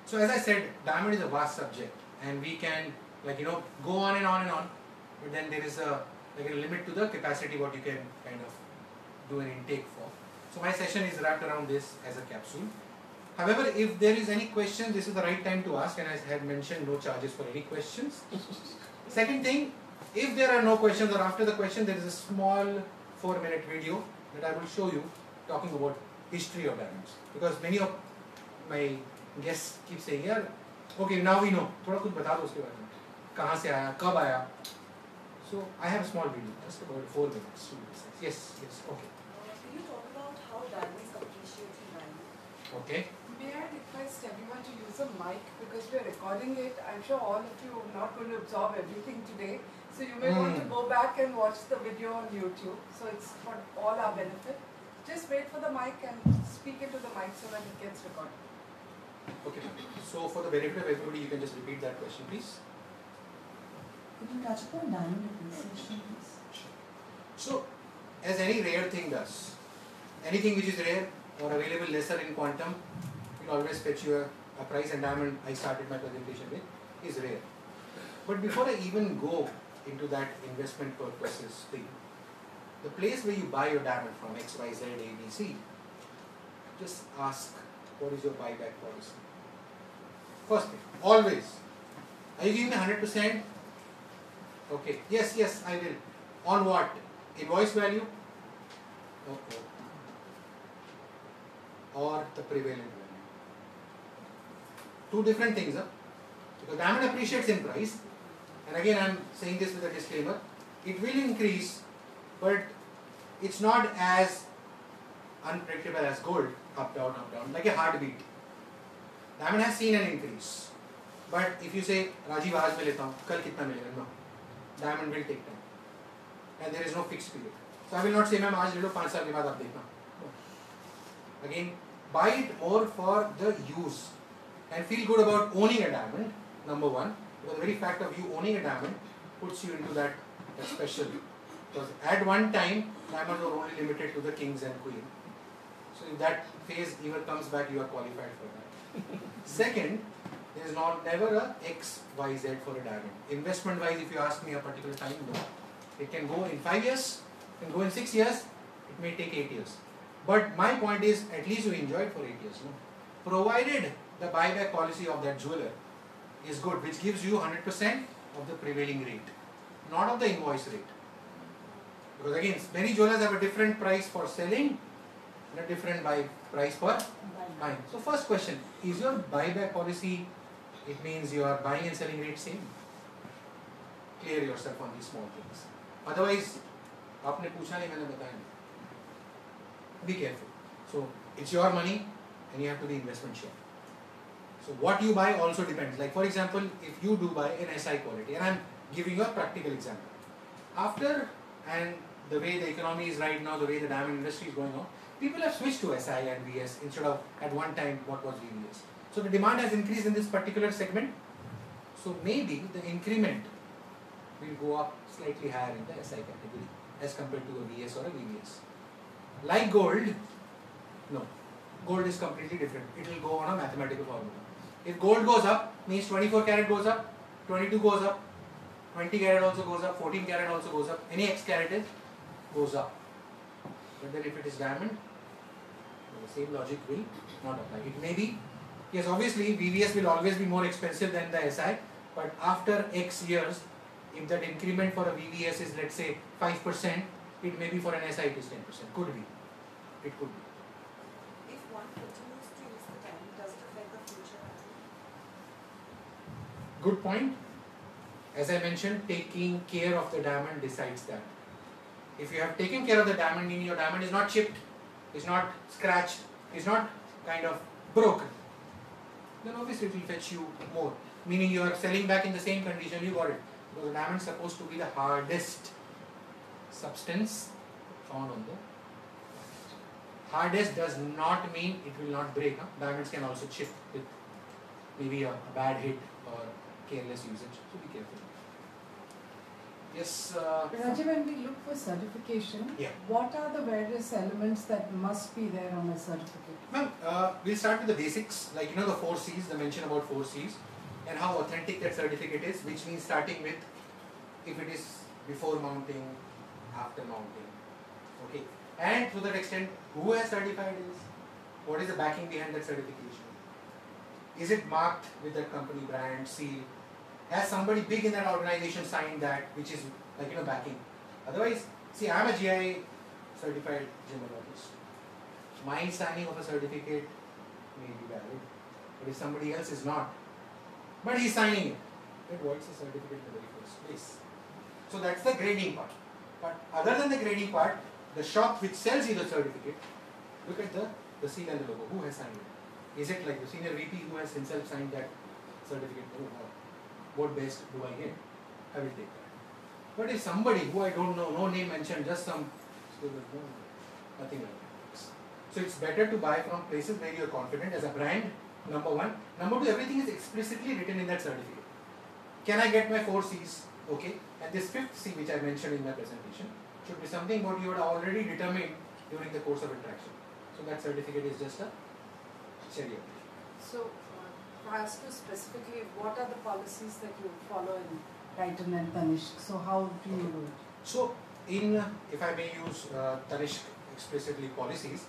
So as I said, diamond is a vast subject and we can like you know go on and on and on but then there is a like a limit to the capacity what you can kind of do an intake for. So my session is wrapped around this as a capsule. However if there is any question this is the right time to ask and as i had mentioned no charges for any questions. Second thing if there are no questions or after the question there is a small four minute video that i will show you talking about history of diamonds because many of my guests keep saying यार okay now we know थोड़ा कुछ बता दो उसके बारे में कहाँ से आया कब आया so I have a small video just about four minutes to be precise. yes yes okay Can you talk about how diamonds appreciate in value? okay May I request everyone to use a mic because we are recording it. I'm sure all of you are not going to absorb everything today. So you may want to Hmm. go back and watch the video on YouTube. So it's for all our benefit. Just wait for the mic and speak into the mic so that it gets recorded. okay so for the benefit of everybody you can just repeat that question please Could you touch upon diamond appreciation, please? So, as any rare thing does, anything which is rare or available lesser in quantum will always fetch you a, a price and diamond I started my presentation with is rare. But before I even go into that investment purposes thing, the place where you buy your diamond from X, Y, Z, A, B, C, just ask what is your buyback policy. First thing, always. Are you giving me 100%? Okay, yes, yes, I will. On what? Invoice value? Okay. Or the prevailing value. Two different things, huh? Because diamond appreciates in price, and again I'm saying this with a disclaimer, it will increase, but it's not as unpredictable as gold, up, down, up, down, like a heartbeat. Diamond has seen an increase. But if you say, Rajiv आज मैं लेता हूँ कल कितना मिलेगा no diamond will take time and there is no fixed period so I will not say ma'am आज ले लो पाँच साल के बाद आप देखना no. again buy it more for the use and feel good about owning a diamond number one because the very fact of you owning a diamond puts you into that, that special because at one time diamonds were only limited to the kings and queen so if that phase ever comes back you are qualified for that second there is not never a X, Y, Z for a diamond. Investment wise, if you ask me a particular time, no. It can go in five years, it can go in six years, it may take eight years. But my point is, at least you enjoy it for eight years, no? Provided the buyback policy of that jeweler is good, which gives you 100% of the prevailing rate, not of the invoice rate. Because again, many jewelers have a different price for selling and a different buy price for buying. So first question, is your buyback policy, it means you are buying and selling rate same? Clear yourself on these small things. Otherwise, आपने पूछा नहीं मैंने बताया नहीं. Be careful. So it's your money and you have to be investment share. So what you buy also depends. Like for example, if you do buy an SI quality, and I'm giving you a practical example. After and the way the economy is right now, the way the diamond industry is going on, people have switched to SI and VS instead of at one time what was VVS. So the demand has increased in this particular segment. So maybe the increment will go up slightly higher in the SI category as compared to a VS or a VVS. Like gold, no. Gold is completely different. It will go on a mathematical formula. If gold goes up, means 24 carat goes up, 22 goes up, 20 carat also goes up, 14 carat also goes up, any X carat is goes up. But then if it is diamond, the same logic will not apply. It may be, yes, obviously VVS will always be more expensive than the SI, but after X years, if that increment for a VVS is let's say 5%, it may be for an SI it is 10%. Could be. It could be. If one continues to use the diamond, does it affect the future? Good point. As I mentioned, taking care of the diamond decides that. If you have taken care of the diamond, meaning your diamond is not chipped, is not scratched, is not kind of broken, then obviously it will fetch you more. Meaning you are selling back in the same condition you got it. Because the diamond is supposed to be the hardest substance found on the. Hardest does not mean it will not break. Huh? Diamonds can also chip with maybe a, a bad hit or careless usage. So be careful. Yes. Uh, Rajiv, when we look for certification, Yeah. what are the various elements that must be there on a certificate? Ma'am, uh, we'll start with the basics, like you know the four C's, the mention about four C's. and how authentic that certificate is, which means starting with if it is before mounting, after mounting. Okay. And to that extent, who has certified this? What is the backing behind that certification? Is it marked with that company brand, seal? Has somebody big in that organization signed that, which is like you know backing? Otherwise, see, I'm a GI certified gemologist. My signing of a certificate may be valid, but if somebody else is not, but he's signing it, then what's the certificate in the very first place? So that's the grading part. But other than the grading part, the shop which sells you the certificate, look at the, the seal and the logo. Who has signed it? Is it like the senior VP who has himself signed that certificate? Oh, wow. What best do I get? I will take that. But if somebody who I don't know, no name mentioned, just some, no, nothing like that. So it's better to buy from places where you're confident as a brand, number one. Number two, everything is explicitly written in that certificate. Can I get my four C's? Okay. And this fifth C, which I mentioned in my presentation, should be something what you had already determined during the course of interaction. So that certificate is just a cherry. So, uh, as to specifically, what are the policies that you follow in Titan and Tanishq? So, how do you do it? So, in if I may use uh, Tanishq explicitly policies,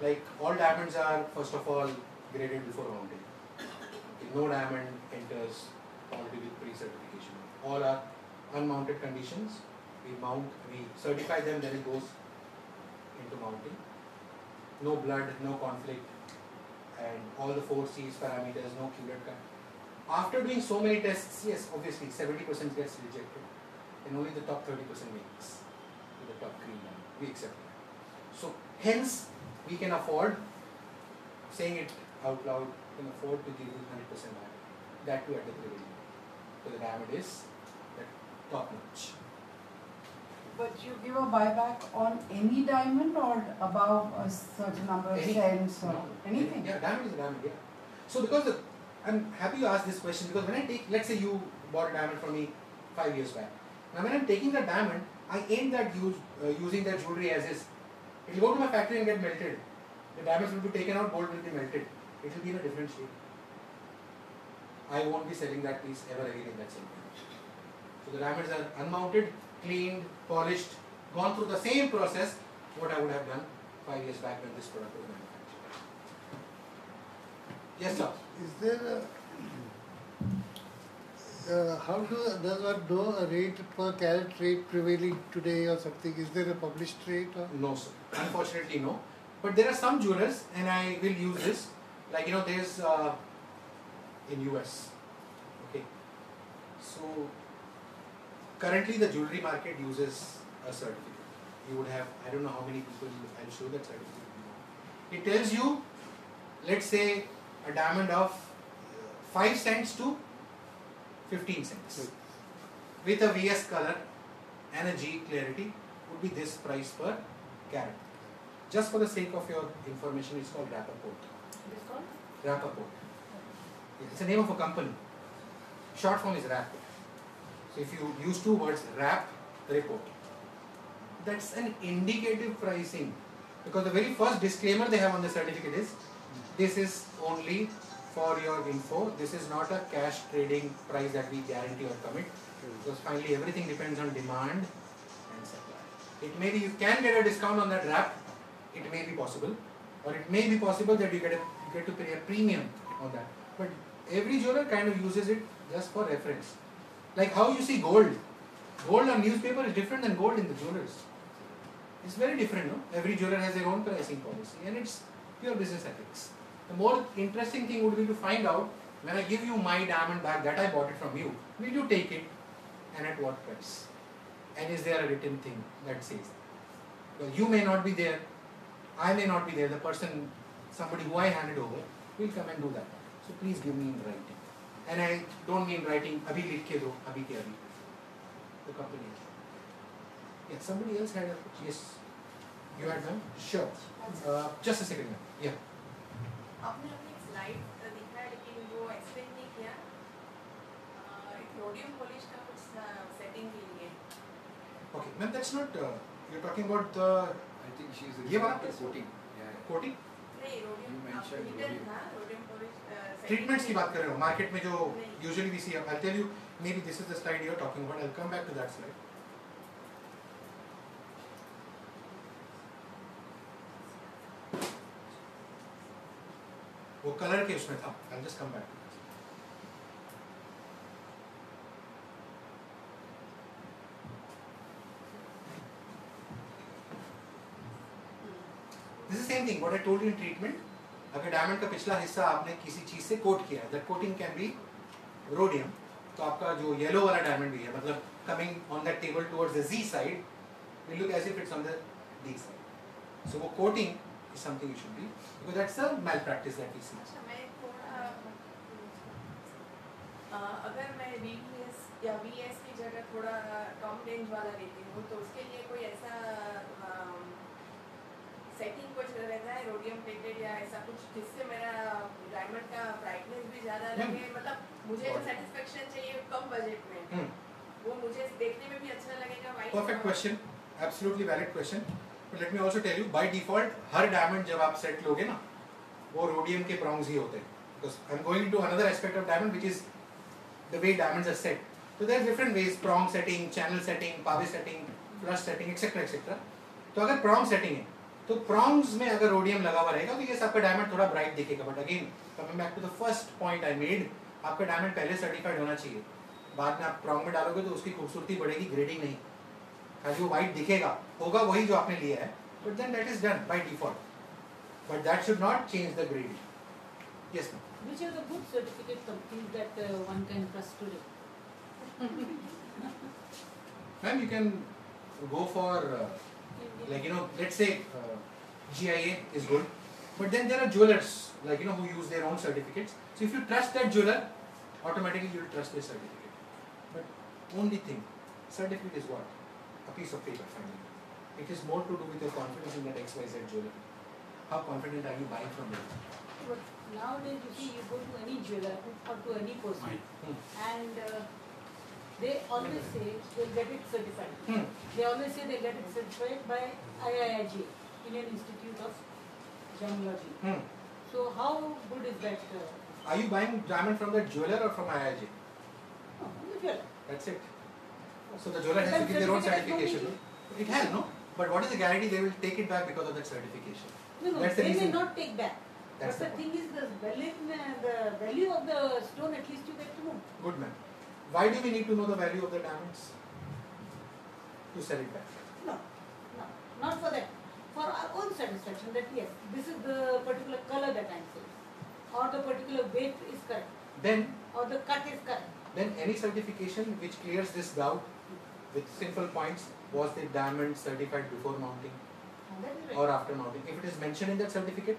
like all diamonds are first of all graded before mounting. No diamond enters quality with pre-certification. All are unmounted conditions. We mount, we certify them, then it goes into mounting. No blood, no conflict, and all the four C's parameters, no cured cut. After doing so many tests, yes, obviously 70% gets rejected, and only the top 30% makes to the top green line. We accept that. So hence we can afford saying it out loud, can afford to give you 100% diamond. That too at the. So the diamond is that top notch. But you give a buyback on any diamond or above a certain number of Any- cents or anything? Yeah, diamond is a diamond, yeah. So because the, I'm happy you asked this question because when I take, let's say you bought a diamond from me five years back. Now when I'm taking that diamond, I aim that use, uh, using that jewelry as is. It will go to my factory and get melted. The diamonds will be taken out, gold will be melted. It will be in a different shape. I won't be selling that piece ever again in that same. So the diamonds are unmounted, cleaned, polished, gone through the same process what I would have done five years back when this product was manufactured. Yes, sir. Is there a, uh, how do, does one know a rate per carat rate prevailing today or something? Is there a published rate or? No, sir. Unfortunately, no. But there are some jewelers, and I will use this. Like you know, there's uh, in US. Okay. So currently, the jewelry market uses a certificate. You would have I don't know how many people. I'll show that certificate. It tells you, let's say, a diamond of uh, five cents to fifteen cents with a VS color and a G clarity would be this price per carat. Just for the sake of your information, it's called Rappaport. This called? Rappaport. It's the name of a company. Short form is RAP. So if you use two words, RAP report, that's an indicative pricing. Because the very first disclaimer they have on the certificate is this is only for your info. This is not a cash trading price that we guarantee or commit. Hmm. Because finally everything depends on demand and supply. It may be you can get a discount on that RAP, it may be possible, or it may be possible that you get a you get to pay a premium on that. But every jeweler kind of uses it just for reference. Like how you see gold. Gold on newspaper is different than gold in the jewelers. It's very different, no? Every jeweler has their own pricing policy and it's pure business ethics. The more interesting thing would be to find out when I give you my diamond back that I bought it from you, will you take it and at what price? And is there a written thing that says that? Well, you may not be there, I may not be there, the person, somebody who I handed over, will come and do that. So please give me in writing. and I don't mean writing अभी लिख के दो अभी के अभी the company. yes Yeah, somebody else had a yes. You had one? Sure. Uh, just a second, ma'am. Yeah. आपने अपनी slide दिखा है लेकिन वो एक्सप्लेन नहीं किया uh, रोडियम पॉलिश का कुछ uh, सेटिंग के लिए okay ma'am that's not you are talking about the I think she is ये बात कोटिंग कोटिंग नहीं रोडियम आप हीटर रोडियम ट्रीटमेंट्स की बात कर रहे हो? मार्केट में जो usually we see I tell you maybe this is the slide you are talking about I come back to that slide वो कलर के उसमें था. I just come back this is same thing what I told you in treatment अगर diamond का पिछला हिस्सा आपने किसी चीज़ से कोट किया है that coating can be rhodium तो आपका जो येलो वाला डायमंड भी है मतलब coming on that table towards the G side will look as if it's on the D side so वो coating is something you should be because that's the malpractice that we see अच्छा अगर मैं VVS या VS की जगह थोड़ा कम range वाला लेती हूँ तो उसके लिए कोई ऐसा सेटिंग कुछ रहता है रोडियम प्लेटेड या ऐसा कुछ जिससे मेरा डायमंड का ब्राइटनेस भी ज़्यादा लगे मतलब मुझे जो सेटिस्फेक्शन चाहिए कम बजट में। वो मुझे देखने में भी अच्छा लगेगा white perfect question absolutely valid question but let me also tell you by default her diamond जब आप सेट लोगे ना वो रोडियम के ब्राउन्स ही होते हैं। Because I am going to another aspect of diamond which is the way diamonds are set तो there different ways prong setting channel setting pave setting flush setting etcetera etcetera तो अगर prong setting है तो prongs में अगर rhodium लगा हुआ रहेगा तो ये आपका डायमंड थोड़ा ब्राइट दिखेगा। But again coming back to the first point I made आपका डायमंड पहले सर्टिफाइड होना चाहिए। बाद में आप प्रॉन्ग में डालोगे तो उसकी खूबसूरती बढ़ेगी ग्रेडिंग नहीं। खाली वो वाइट दिखेगा। होगा वही जो आपने लिया है। But then that is done by default but that should not change the grading yes ma'am Which are the good certificate companies that uh, one can trust today? Ma'am you can go for uh, like you know let's say uh, GIA is good but then there are jewelers like you know who use their own certificates. So if you trust that jeweler automatically you'll trust their certificate. But only thing certificate is what? A piece of paper finally. It is more to do with your confidence in that XYZ jeweler. How confident are you buying from them? But nowadays, you see, you go to any jeweler or to any person, Hmm. and uh, they always say they'll get it certified. Hmm. They always say they get it certified by IIIG, Indian Institute of Gemology. Hmm. So how good is that? Uh, are you buying diamond from that jeweler or from IIJ no, from the jeweler. That's it. So the jeweler has to give their own certificate has no certification. It has, no? But what is the guarantee they will take it back because of that certification? No, no, That's the they may not take back. That's but the the thing is, the value, the value of the stone, at least you get to know. Good man. Why do we need to know the value of the diamonds? To sell it back. No, no, not for that. For our own satisfaction that yes, this is the particular color that I'm saying, or the particular weight is correct, Then, or the cut is correct. then any certification which clears this doubt with simple points was the diamond certified before mounting And that is right. or after mounting. If it is mentioned in that certificate,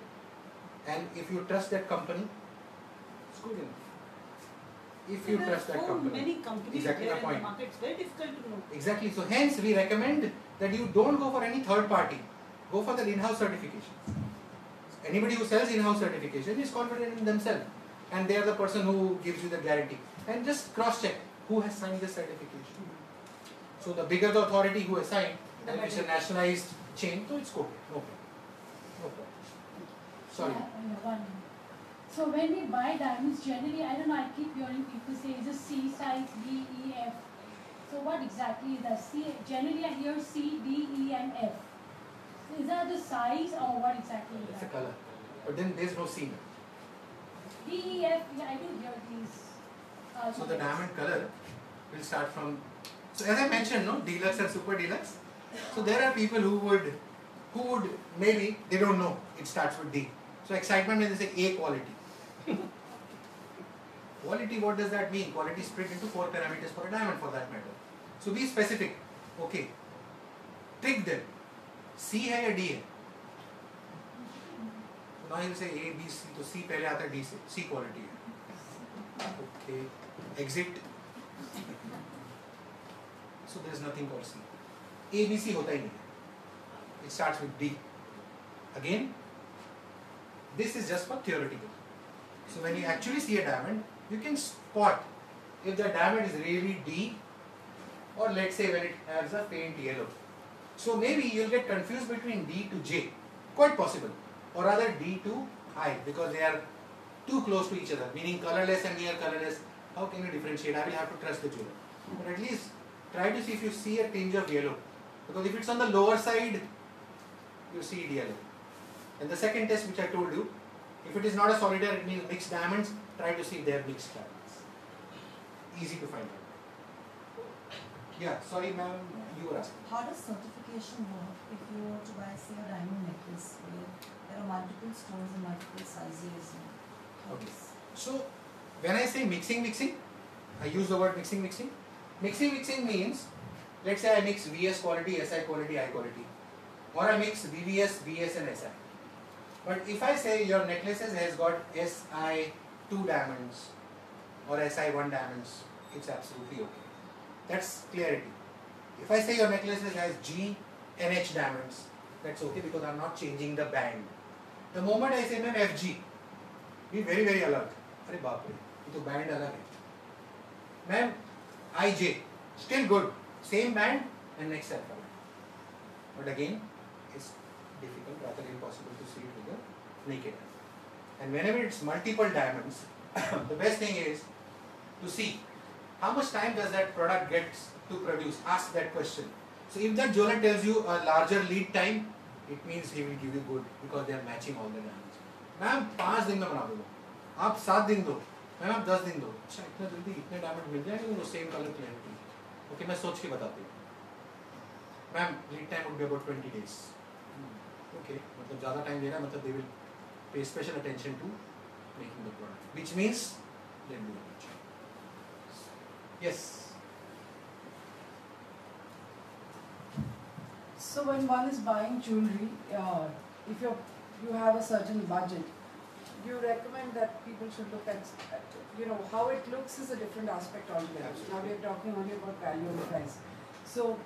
and if you trust that company, it's good enough. If you there trust are that company. many companies Exactly there the in point. the market, it's very difficult to know. Exactly. So hence we recommend that you don't go for any third party. Go for the in-house certification. Anybody who sells in-house certification is confident in themselves, and they are the person who gives you the guarantee. And just cross-check who has signed this certification. So the bigger the authority who has signed, The and it's a nationalized chain, so it's okay. No problem. No problem. Sorry. Yeah, yeah, one. So when we buy diamonds, generally, I don't know, I keep hearing people say, it's a C size, D, E, F? So what exactly is that? C, generally I hear C, D, E, and F. So is that the size or what exactly is It's a color. But then there's no C. D, E, F, yeah, I do hear these. Uh, So the diamond color will start from. So as I mentioned, no deluxe and super deluxe. So there are people who would, who would maybe they don't know it starts with D. So excitement when they say A quality. quality, what does that mean? Quality split into four parameters for a diamond for that matter. So be specific. Okay. Pick them. C है या D है now you say A, B, C. C C pehle aata D se. C quality hai. Okay. Exit. So there is nothing call C. A, B, C hota hi nahi. It starts with D. Again, this is just for theoretical. So when you actually see a diamond, you can spot if the diamond is really D or let's say when it has a faint yellow. So maybe you'll get confused between D to J. Quite possible. or rather D to I because they are too close to each other, meaning colorless and near colorless. How can you differentiate? I will have to trust the jeweler. But at least try to see if you see a tinge of yellow. Because if it's on the lower side, you see it yellow. And the second test which I told you, if it is not a solitaire, it means mixed diamonds, try to see if they are mixed diamonds. Easy to find out. Yeah, sorry ma'am, you were asking. How does certification work if you were to buy, say, a diamond necklace where there are multiple stones and multiple sizes? Okay. So, when I say mixing, mixing, I use the word mixing, mixing. Mixing, mixing means, let's say I mix VS quality, SI quality, I quality. Or I mix VVS, VS and SI. But if I say your necklaces has got SI2 diamonds or SI1 diamonds, it's absolutely okay. That's clarity. If I say your necklaces has G diamonds, that's okay because I'm not changing the band. The moment I say MFG, FG, be very very alert. अरे बाप रे ये तो band अलग है ma'am I J still good same band and next circle but again it's naked and whenever it's multiple diamonds the best thing is to see how much time does that product get to produce ask that question so if that jeweler tells you a larger lead time it means he will give you good because they are matching all the diamonds ma'am पाँच दिन में बना दूँगा आप सात दिन दो ma'am आप दस दिन दो अच्छा इतना जल्दी इतने डायमंड मिल जाएँगे उनको सेम कलर क्लैरिटी ओके मैं सोच के बताती हूँ ma'am lead time would be about twenty days okay मतलब ज़्यादा टाइम देना मतलब they will pay special attention to making the product, which means they do a good job. Yes. So when one is buying jewelry, uh, if you you have a certain budget, you recommend that people should look at, you know, how it looks is a different aspect altogether. Absolutely. Now we are talking only about value and price. So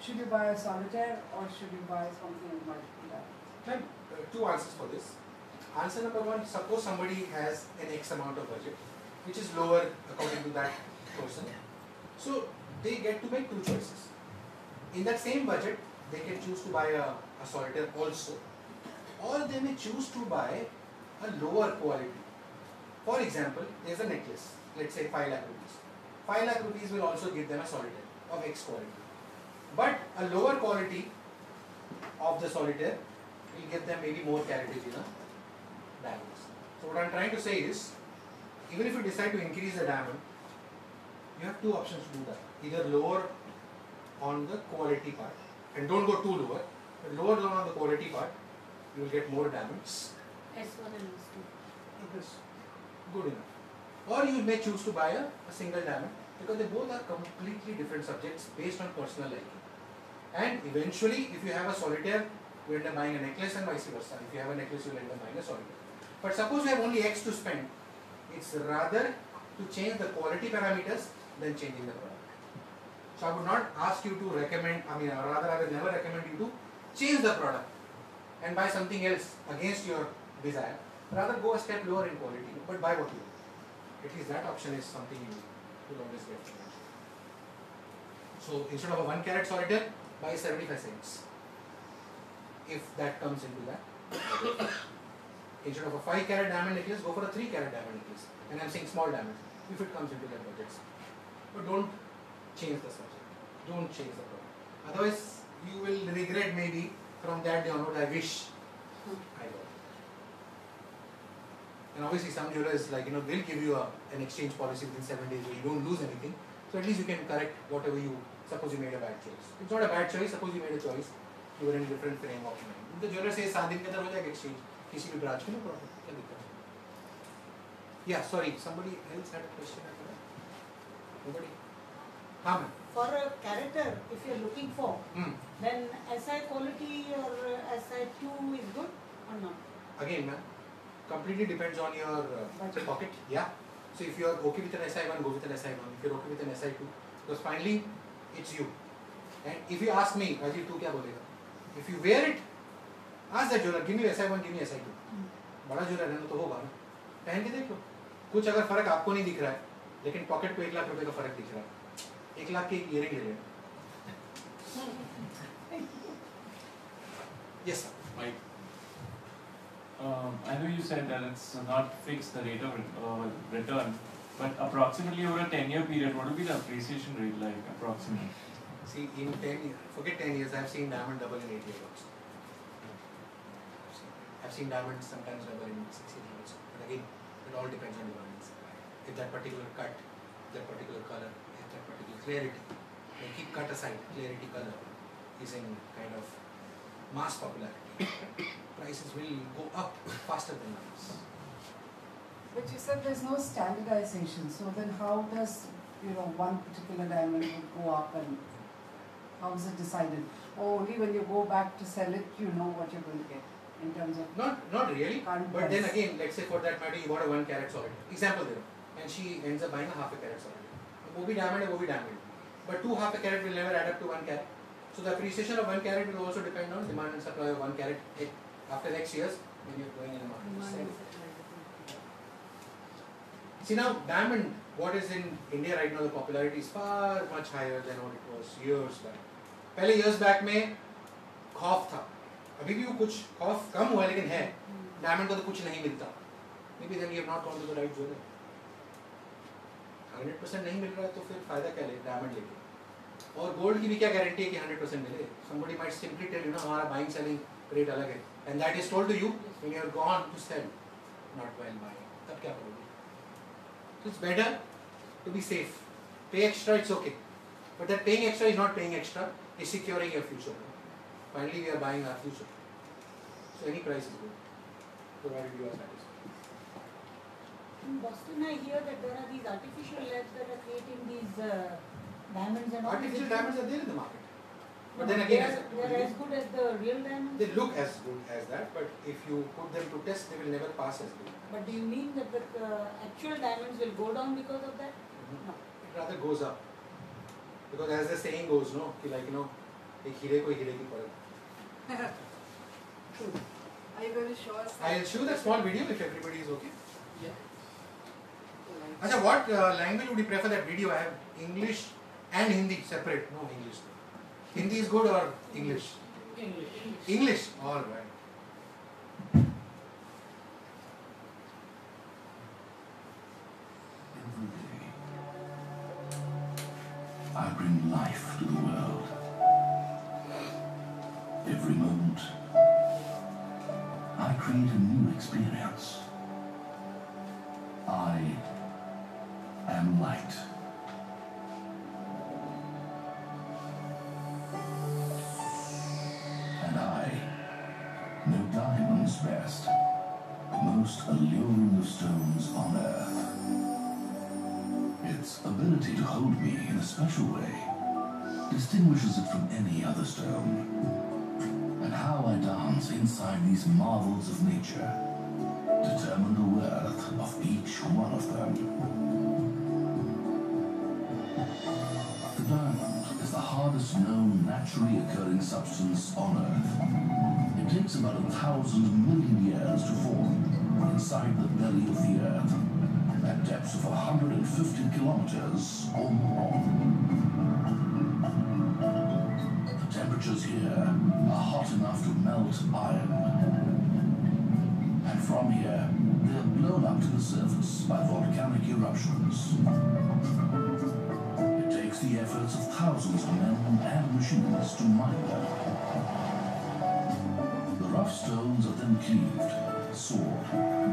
should you buy a solitaire or should you buy something multiple? diamonds? uh, two answers for this. Answer number one, suppose somebody has an X amount of budget, which is lower according to that person. So they get to make two choices. In that same budget, they can choose to buy a, a solitaire also. Or they may choose to buy a lower quality. For example, there's a necklace, let's say 5 lakh rupees. 5 lakh rupees will also give them a solitaire of X quality. But a lower quality of the solitaire will give them maybe more a diamonds. So what I'm trying to say is, even if you decide to increase the diamond, you have two options to do that. Either lower on the quality part, and don't go too lower, but lower down on the quality part, you will get more diamonds. S1 and S2. It is good enough. Or you may choose to buy a, a single diamond because they both are completely different subjects based on personal liking. And eventually, if you have a solitaire, you end up buying a necklace and vice versa. If you have a necklace, you will end up buying a solitaire. But suppose we have only X to spend, it's rather to change the quality parameters than changing the product. So I would not ask you to recommend, I mean, rather I will never recommend you to change the product and buy something else against your desire. Rather go a step lower in quality, but buy what you want. At least that option is something you will always get. So instead of a 1 carat solitaire, buy 75 cents. If that comes into that. instead of a 5 carat diamond necklace, go for a 3 carat diamond necklace. And I'm saying small diamond, if it comes into that budget. But don't change the subject. Don't change the product. Otherwise, you will regret maybe from that day onward, I wish I got it. And obviously, some jewelers, like, you know, they'll give you a, an exchange policy within seven days where you don't lose anything. So at least you can correct whatever you, suppose you made a bad choice. It's not a bad choice, suppose you made a choice, you were in a different frame of mind. The jeweler says, सात दिन के अंदर हो जाएगा exchange. किसी भी branch में no problem. क्या दिक्कत है? Yeah, sorry, somebody else had a question after that? Nobody? हाँ. For a character, if you're looking for, Hmm. then SI quality or uh, SI2 is good or not? Again, ma'am, completely depends on your uh, pocket. Yeah. So if you are okay with an SI1, go with an SI1. If you're okay with an SI2, because finally it's you. And if you ask me, Rajiv, तू क्या बोलेगा? If you wear it, ask that jeweler, give me SI1, give me SI2. बड़ा jeweller है ना तो होगा ना पहन के देख कुछ अगर फ़र्क आपको नहीं दिख रहा है लेकिन पॉकेट को एक लाख रुपए का फ़र्क दिख रहा है एक लाख की एक इयरिंग ले लेना yes sir Mike. um, I know you said that it's not fixed the rate of uh, return, but approximately over a 10 year period, what would be the appreciation rate like approximately? See, in 10 years, forget 10 years, I've seen diamond double in 8 years. I've seen diamonds sometimes double in 6 years also. But again, it all depends on and supply. If that particular cut, that particular color, if that particular clarity, like keep cut aside, clarity color is in kind of mass popularity, prices will go up faster than others. But you said there's no standardization, so then how does, you know, one particular diamond would go up and how is it decided? Or only when you go back to sell it, you know what you're going to get in terms of Not not really, Can't but then price. again, let's say for that matter, you bought a one carat solid. Example there, and she ends up buying a half a carat solid. वो भी diamond है वो भी diamond, but two half a carat will never add up to one carat. So the appreciation of one carat will also depend on demand and supply of one carat eh, after X years when you're going in the market to sell it. See now, diamond, what is in India right now, the popularity is far much higher than what it was years back. पहले years back में खौफ था अभी भी वो कुछ कॉफ कम हुआ लेकिन है। डायमंड का तो कुछ नहीं मिलता। Maybe then you not gone to the right zone hundred percent नहीं मिल रहा है तो फिर फ़ायदा क्या ले डायमंड लेके? और गोल्ड की भी क्या गारंटी है कि हंड्रेड परसेंट मिले? Somebody might simply tell you ना हमारा बाइंग सेलिंग रेट अलग है। And that is told to you when you are gone to sell not well buy तब क्या करोगे? तो it's better to be safe pay extra it's okay but that paying extra is not paying extra it's securing your future finally we are buying our future so any price is good provided you are satisfied In Boston, I hear that there are these artificial labs that are creating these uh, diamonds and all. artificial diamonds are there in the market but No, then they again are, as- they are as good as the real diamonds. they look as good as that but if you put them to test they will never pass as good But do you mean that the uh, actual diamonds will go down because of that? No. it rather goes up because as the saying goes no कि like you know एक हीरे को हीरे की परख True. Are you going to show us? I'll show that small video if everybody is okay Yeah. Acha, what uh, language would you prefer that video? I have English and Hindi separate. No English. Hindi is good or English? English. English. English. All right. I bring life to the world. Every moment, I create a new experience. I am light. And I know diamonds best, the most alluring of stones on earth. Its ability to hold me in a special way distinguishes it from any other stone. And how I dance inside these marvels of nature determine the worth of each one of them. The diamond is the hardest known naturally occurring substance on Earth. It takes about a thousand million years to form inside the belly of the Earth at depths of 150 kilometers or more. Temperatures here are hot enough to melt iron. And from here, they are blown up to the surface by volcanic eruptions. It takes the efforts of thousands of men and machines to mine them. The rough stones are then cleaved, sawed,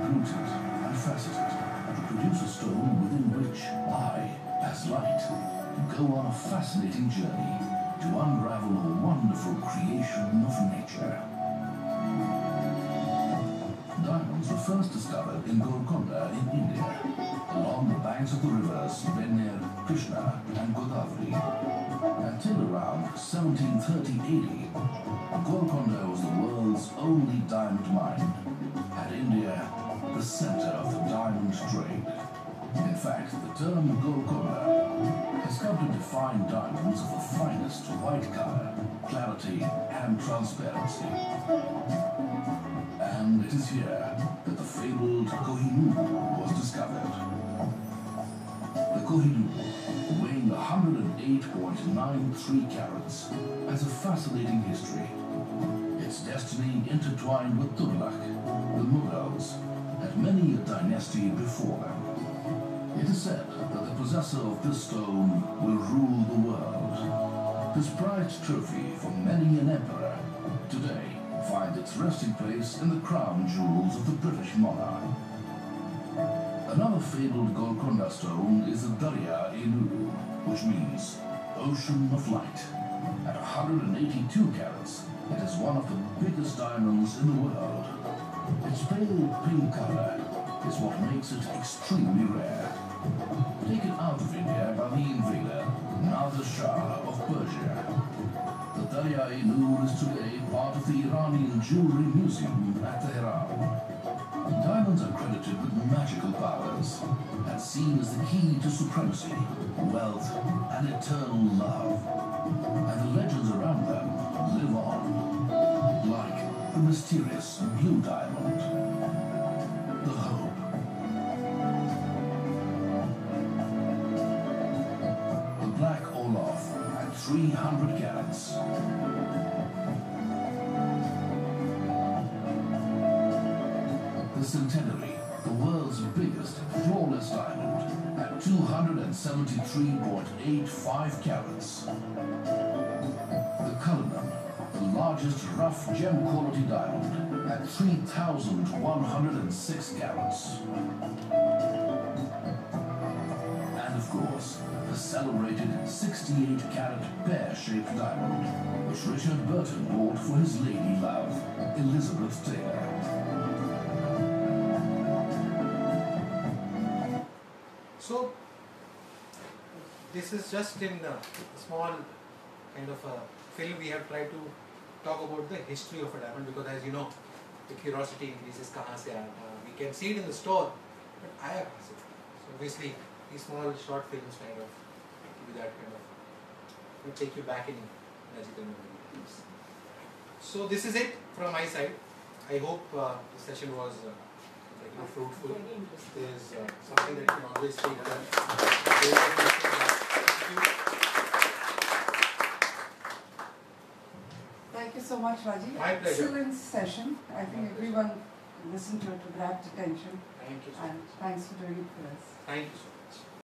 bruted, and faceted to produce a stone within which I, as light, go on a fascinating journey to unravel a wonderful creation of nature. Diamonds were first discovered in Golconda in India, along the banks of the rivers Penner, Krishna, and Godavari. Until around 1730-80, Golconda was the world's only diamond mine, and India the center of the diamond trade. In fact, the term Golconda has come to define diamonds of the finest white color, clarity, and transparency. And it is here that the fabled Kohinoor was discovered. The Kohinoor, weighing 108.93 carats, has a fascinating history. its destiny intertwined with Tughlaq, the Mughals, and many a dynasty before them. It is said that the possessor of this stone will rule the world. This prized trophy for many an emperor today finds its resting place in the crown jewels of the British monarch. Another fabled Golconda stone is the Darya-i-Noor, which means ocean of light. At 182 carats, it is one of the biggest diamonds in the world. Its pale pink color is what makes it extremely rare. Taken out of India by the invader Nader Shah of Persia. The Darya Nur is today part of the Iranian Jewelry Museum at Tehran. Diamonds are credited with magical powers and seen as the key to supremacy, wealth, and eternal love. And the legends around them live on, like the mysterious blue diamond, 300 carats. The Centenary, the world's biggest flawless diamond, at 273.85 carats. The Cullinan, the largest rough gem quality diamond, at 3,106 carats. Of course, the celebrated 68 carat pear shaped diamond, which Richard Burton bought for his lady love, Elizabeth Taylor. So, this is just in a small kind of a film we have tried to talk about the history of a diamond because as you know, the curiosity increases kahan. We can see it in the store, but aaya kahan se? So obviously, these small short films kind of give you that kind of, will take you back in magical memories. So this is it from my side. I hope uh, the session was uh, like, you know, fruitful. Very interesting. There's uh, something that you can always take done. Thank you. Thank you so much, Raji. My pleasure. Excellent session. I think everyone listened to it with rapt attention. Thank you so And much. thanks for doing it for us. Thank you so much.